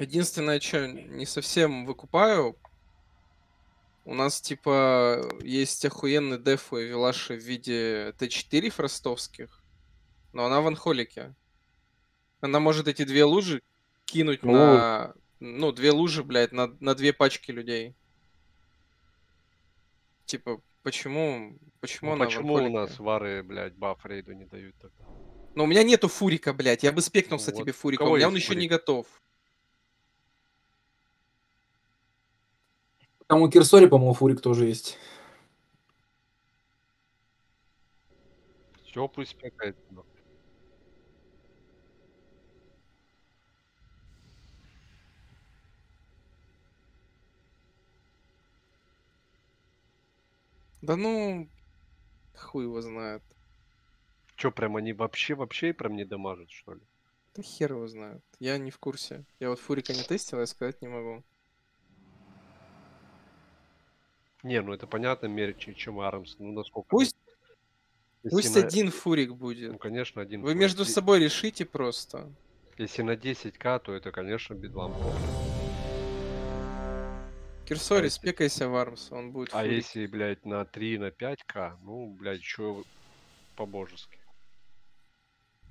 единственное, что не совсем выкупаю, у нас типа есть охуенный деф и вилаши в виде Т4 фростовских, но она в анхолике. Она может эти две лужи кинуть Ну, на... Ну, две лужи, блядь, на, на две пачки людей. Типа, почему... Почему Ну, она в почему у нас вары, блядь, баф рейду не дают тогда? Но у меня нету фурика, блядь. Я бы спекнулся Вот. тебе У фурика. У кого меня он есть еще не фурик? готов. Там у Кирсори, по-моему, фурик тоже есть. Все пусть спекает. Да ну, хуй его знает. Че, прям они вообще, вообще прям не дамажат, что ли? Да хер его знает. Я не в курсе. Я вот фурика не тестил, я сказать не могу. Не, ну это понятно, мерче, чем Армс. Ну насколько... Пусть, Если пусть на- один фурик будет. Ну, конечно, один. Вы фурик. между собой решите просто. Если на 10к, то это, конечно, бедлам. Кирсори, спекайся Вармс, он будет А фулить. если, блядь, на 3, на 5к, ну, блядь, еще по-божески.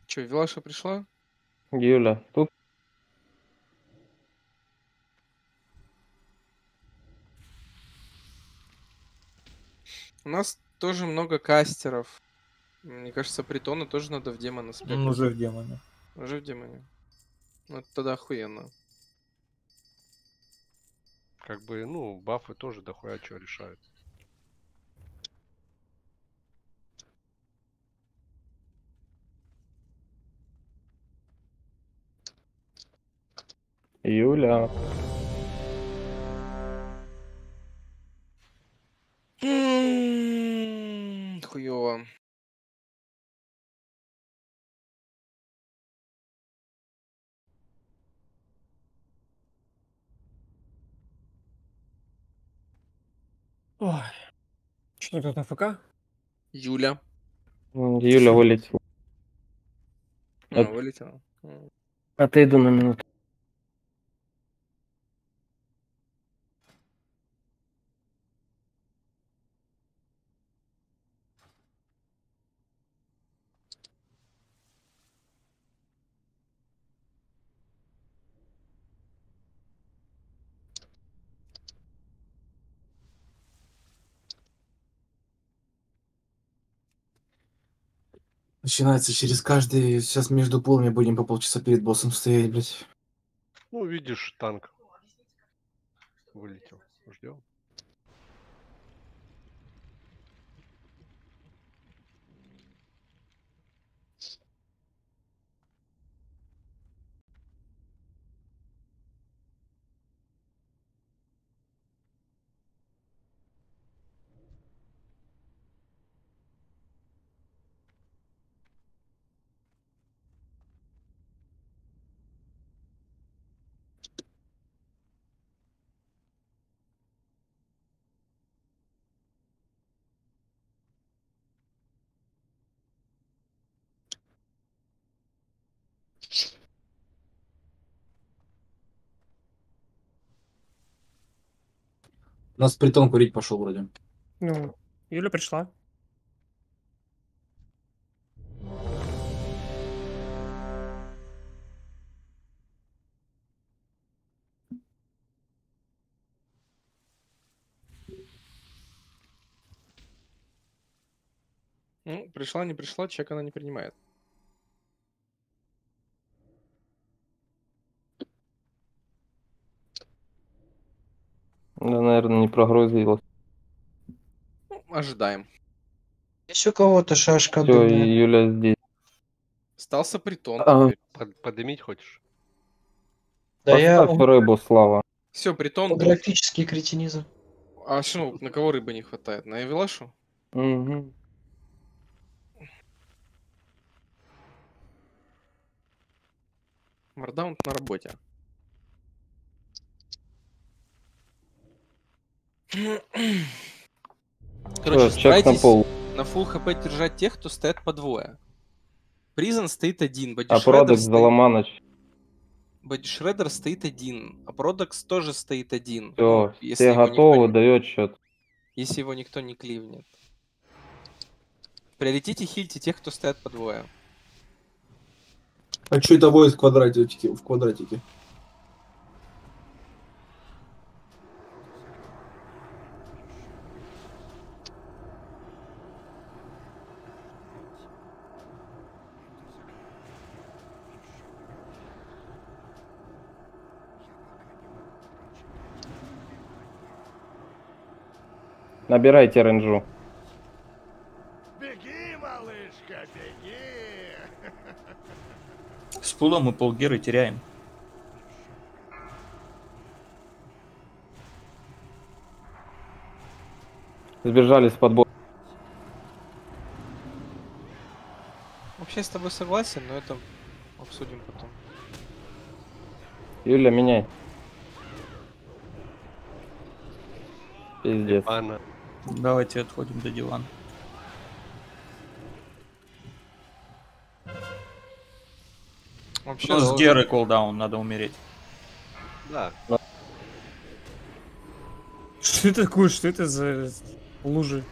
Че, Вилаша пришла? Юля, тут У нас тоже много кастеров. Мне кажется, притона тоже надо в демона спекать. Он уже в демоне. Уже в демоне. Ну, это тогда охуенно. Как бы, ну, бафы тоже дохуя что решают. Юля. М, Хуёво. Ой. Что тут АФК? Юля. Юля вылетела. А, От- вылетела. М. Отойду на минуту. Начинается через каждый... Сейчас между пулами будем по полчаса перед боссом стоять, блядь. Ну, видишь, танк вылетел. Ждем. У нас притон курить пошел вроде. Ну, Юля пришла. Ну, пришла, не пришла, чек она не принимает. Да, наверное, не прогрузилась. Ну, ожидаем. У кого-то шашка Все. Юля здесь. Остался притон. А. Под- подымить хочешь? Да я Поставь рыбу, Слава. Все, притон. графический кретинизм. А что, на кого рыбы не хватает? На Эвилашу? Мгм. Мардаунт на работе. Короче, на старайтесь пол. на full хп держать тех, кто стоят по двое. Призон стоит один, А продукт стоит... Заломаныч. Бодишредер стоит один, а Продакс тоже стоит один. Все, ну, если все готовы, не- дает счет. Если его никто не кливнет. Приоритете хильте тех, кто стоят по двое. А что это воет в квадратике? В квадратике? Набирайте ренжу. Беги, малышка, беги! С пулом мы полгеры теряем. Сбежали с подбора. Вообще с тобой согласен, но это обсудим потом. Юля, меняй. Пиздец. Ладно. Давайте отходим до дивана. Вообще, Ну, с должен- Геры колдаун надо умереть. Да. Что это такое? Что это за лужи?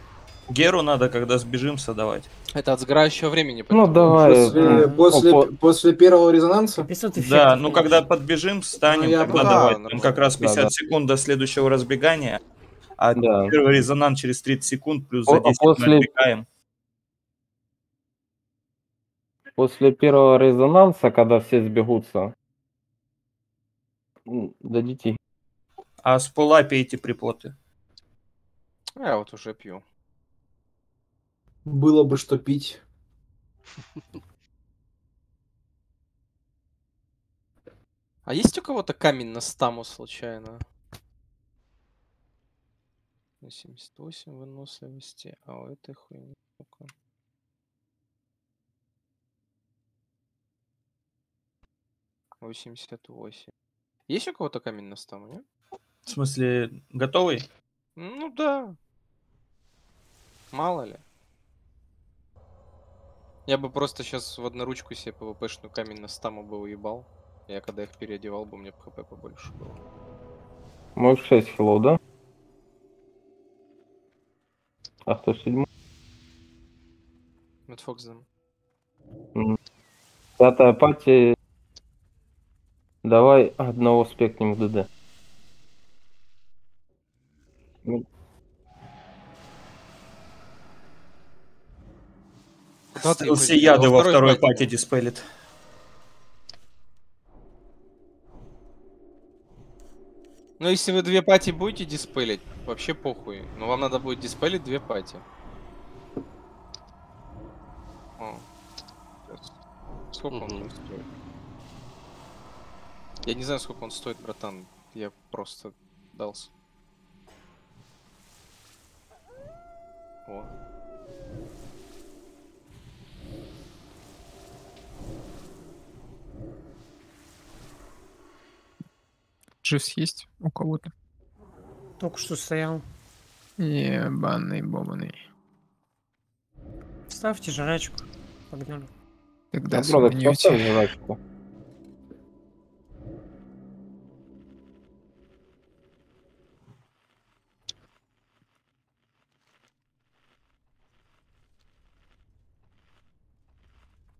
Геру надо, когда сбежимся, давать. Это от сгорающего времени. Ну давай. После, э, после, опа. после первого резонанса? Да, ну когда подбежим, встанем, Ну, я тогда давай. Да, Там нормально. как раз Да, 50 да. секунд до следующего разбегания. А Да. первый резонанс через 30 секунд, плюс за а 10 мы после- отбегаем. После первого резонанса, когда все сбегутся, дадите. А с пола пейте припоты. Я вот уже пью. Было бы что пить. А есть у кого-то камень на стаму случайно? На 78 выносливости, а у этой хуйни сколько? Восемьдесят восемь. Есть у кого-то камень на стаму, нет? В смысле, готовый? Ну да. Мало ли. Я бы просто сейчас в одноручку себе ПВПшную камень на стаму бы уебал. Я когда их переодевал бы, у меня хп побольше было. Мой 6 хилов, да? А кто седьмой? Мэтт Фоксден. М. Пятая пати. Давай одного спекнем в ДД. Ходишь? яды Во второй пати диспелит. Ну, если вы две пати будете диспелить, вообще похуй. Но вам надо будет диспелить две пати. О. Сколько он там стоит? Я не знаю, сколько он стоит, братан. Я просто дался. О. Дживс есть у кого-то? Только что стоял. Ебаный бобаный. Ставьте жрачку. Погнали. Тогда суманете. поставь жрачку.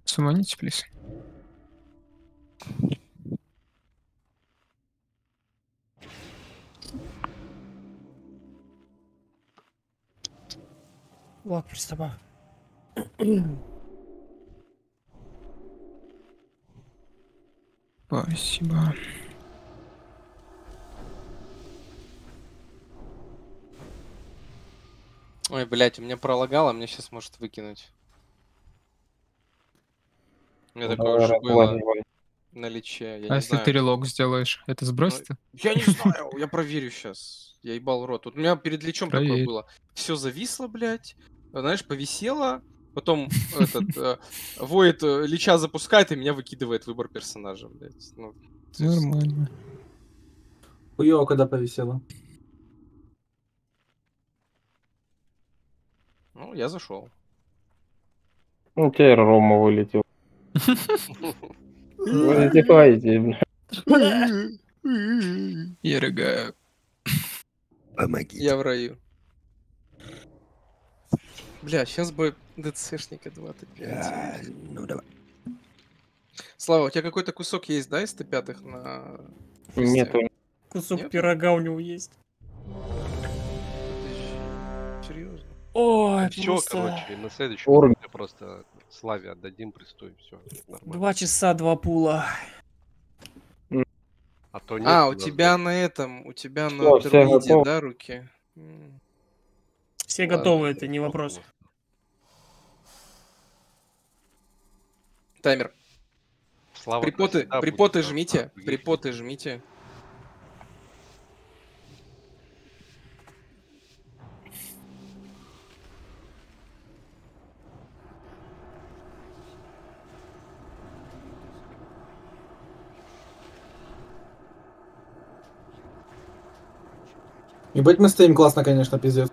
Суманите, плиз. Влад, приступай. Спасибо. Ой, блядь, у меня пролагало, мне сейчас может выкинуть. У меня такое уже было на лече. Я а не если знаю. ты релог сделаешь, это сбросит? Я не знаю, я проверю сейчас. Я ебал рот. Вот у меня перед лечом такое Проверь. было. Все зависло, блядь. Знаешь, повисело. Потом этот э, воет э, лича запускает и меня выкидывает выбор персонажа, блядь. Ну, Нормально. Хуёво, когда повисело. ну, я зашел. Ну, теперь Рома вылетел. Вы не тихаете, бля. Я рыгаю. Помоги. Я в раю. Бля, сейчас бы ДЦшника 25. Ну давай. Слава, у тебя какой-то кусок есть, да, из Т5 на... Нету. Кусок Нет? пирога у него есть. Серьезно? Ой, Все, просто короче, на следующем уровне просто Славе отдадим пристой, все. Нормально. два часа, два пула. А то нет А, у тебя да. на этом, у тебя на все друиде, готовы. да, руки? Все Ладно, готовы, это не вопрос. Таймер. Слава Припоты, припоты будет, жмите, припоты жмите. Ебать мы стоим классно, конечно, пиздец.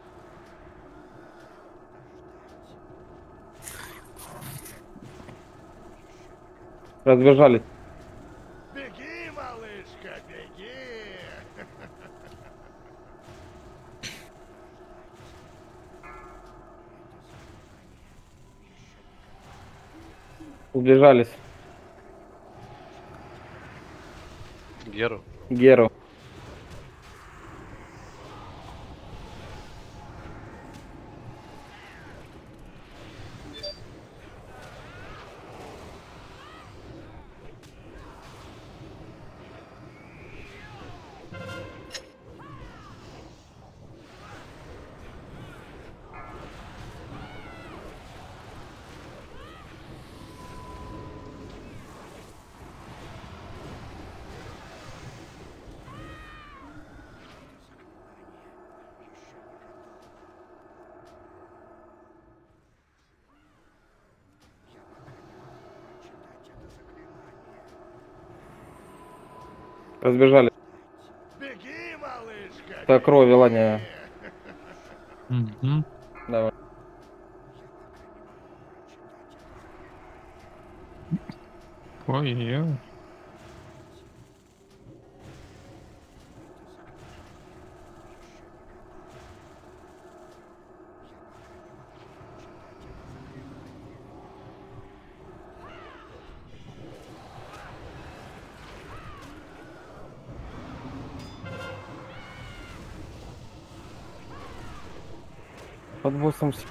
Разбежались. Беги, малышка, беги! Убежались. Геру. Геру. Разбежали. Беги, малышка. Так, крови, Ланя. Давай. Ой-ой-ой. С-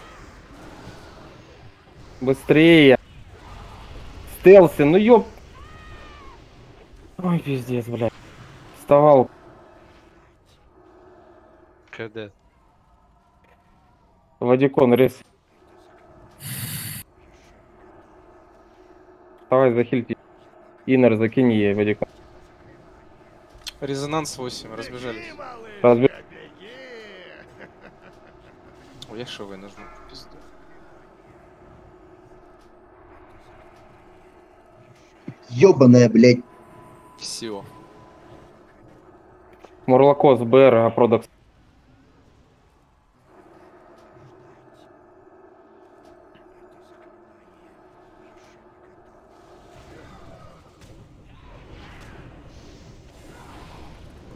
Быстрее. Стелси, ну ёп. Ой, пиздец, блядь. Вставал. КД. Вадикон, рез. Давай, захильте. Инер, закинь ей, Вадикон. Резонанс 8, разбежались. Разбег... Ой, я шо вы нажму, пизду. Ёбаная, блядь. Все. Мурлакос, БР, а Продакс.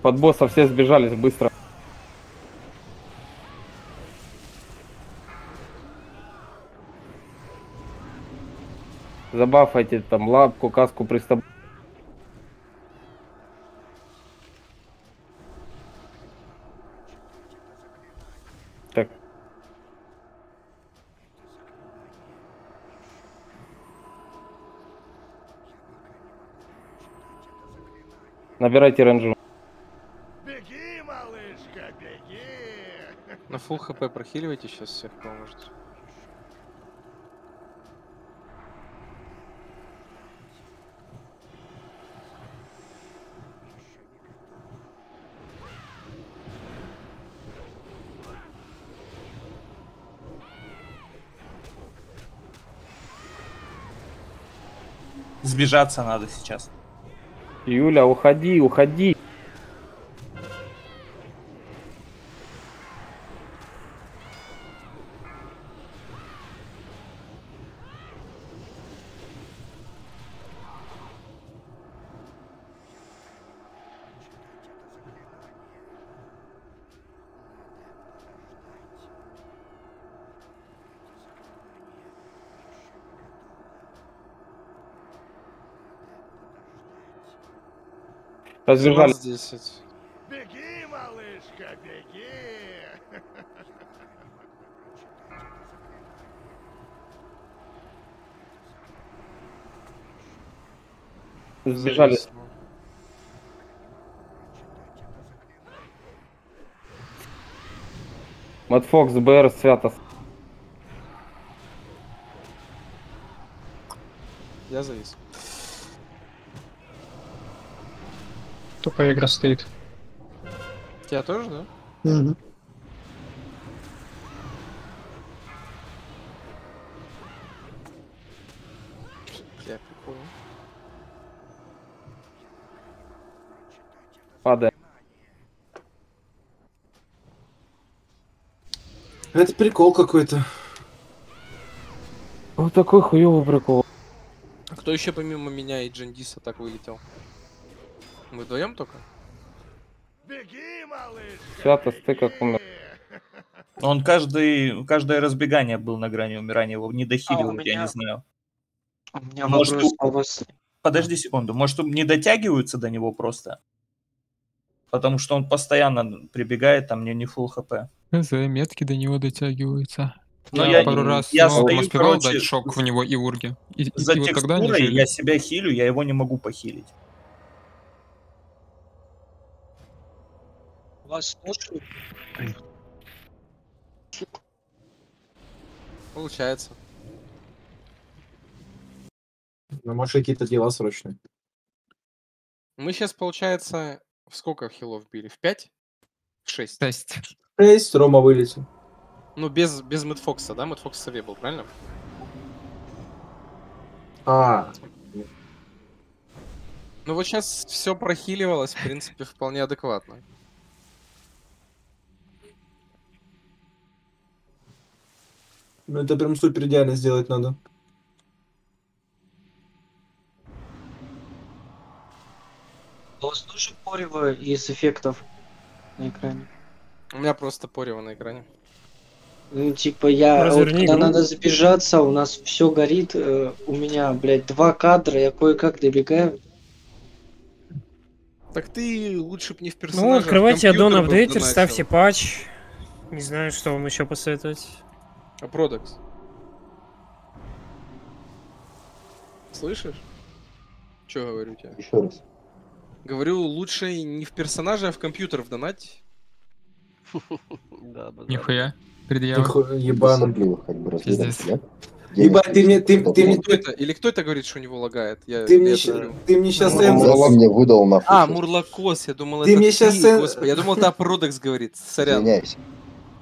Под босса все сбежались быстро. Забафайте там лапку, каску пристав. Так. Набирайте ренжу. Беги, малышка, беги. На full хп прохиливайте сейчас всех, кого Сбежаться надо сейчас. Юля, уходи, уходи. 10. Беги, малышка, беги. Сбежались. Завис. Мэтфокс, БР, Святос. Я завис. Только игра стоит. Тебя тоже, да? Мгм. Я прикольно. Падаем. Это прикол какой-то. Вот такой хуёвый прикол. А кто еще помимо меня и Джандиса так вылетел? Мы вдвоем только? Беги, малышка. Святос, ты как умер? Он каждый, каждое разбегание был на грани умирания, его не А, у дохиливал, я меня- не знаю. У меня Может, вопрос, у- а у вас... Подожди секунду, может, не дотягиваются до него просто? Потому что он постоянно прибегает, там мне не фул хп. ХЗ, метки до него дотягиваются. Ну, я, я- пару раз я стою, успевал короче, дать шок в него и урги. И, За и вот тогда я себя хилю, я его не могу похилить. Вас слушают? Получается. Ну, может, какие-то дела срочные. Мы сейчас, получается, в сколько хилов били? В 5? В 6? 6. Шесть, Рома вылетел. Ну, без, без Мэтфокса, да? Мэтфокс сове был, правильно? А, Ну вот сейчас все прохиливалось, в принципе, вполне адекватно. Ну это прям супер идеально сделать надо. А у вас тоже порево из эффектов на экране? У меня просто порево на экране. Ну, типа, я, вот, Разверни когда игру. надо забежаться, у нас все горит, э, у меня, блядь, два кадра, я кое-как добегаю. Так ты лучше бы не в персонаже, Ну, а открывайте аддон апдейтер, ставьте патч. Не знаю, что вам еще посоветовать. А Продакс? Слышишь? Че говорю тебе? Еще раз. Говорю, лучше не в персонаже, а в компьютер вдонать. Нихуя. Предъява. разбираться, Пиздец. Ебать, ты мне, ты, ты, мне, Кто это? Или кто это говорит, что у него лагает? Я, ты, мне, ты мне сейчас он мне выдал нахуй. А, щас. Мурлакос, я думал, Ты это мне ты, Эн- господи, я думал, это Продакс говорит, сорян. Извиняюсь.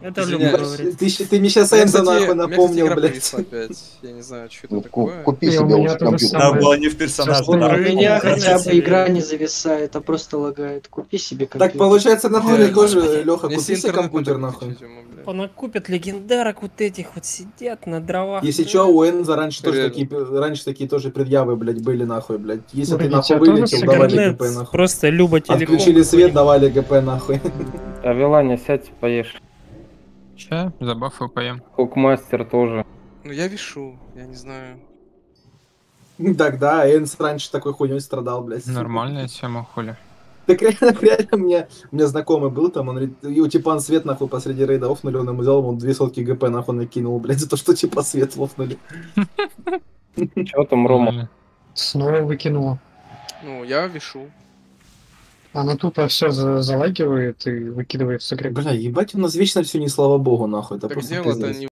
Это. Люба говорит. ты, щ- ты мне сейчас кстати, нахуй напомнил, блядь. опять. Я не знаю, что это Ну, такое. купи себе меня лучше то же компьютер. Надо было не в персонаж, Сейчас да. У меня хотя бы игра не зависает, а просто лагает. Купи себе компьютер. Так получается, на хуй тоже, Леха, купи себе компьютер нахуй. блядь. Понакупят легендарок вот этих вот сидят на дровах. Если что, у Энза раньше тоже такие, раньше такие тоже предъявы, блядь, были нахуй, блядь. Если ты нахуй вылетел, давали ГП нахуй. просто Люба телеком. Отключили свет, давали ГП нахуй. А Виланя, сядь, поешь. Ща, забафаю, поем. Хукмастер тоже. Ну я вишу, я не знаю. Так да, Энс раньше такой хуйней страдал, блядь. Нормальная тема, хули. Так реально, реально, у меня знакомый был там, он говорит, и у Типан свет нахуй посреди рейда офнули, он ему взял, он две сотки ГП нахуй накинул, блядь, за то, что типа свет офнули. Чё там, Рома? Снова выкинула. Ну, я вишу. Она тупо все залагивает и выкидывает с игры. Бля, ебать, у нас вечно все не слава богу, нахуй, это Так просто дело-то пиздец. не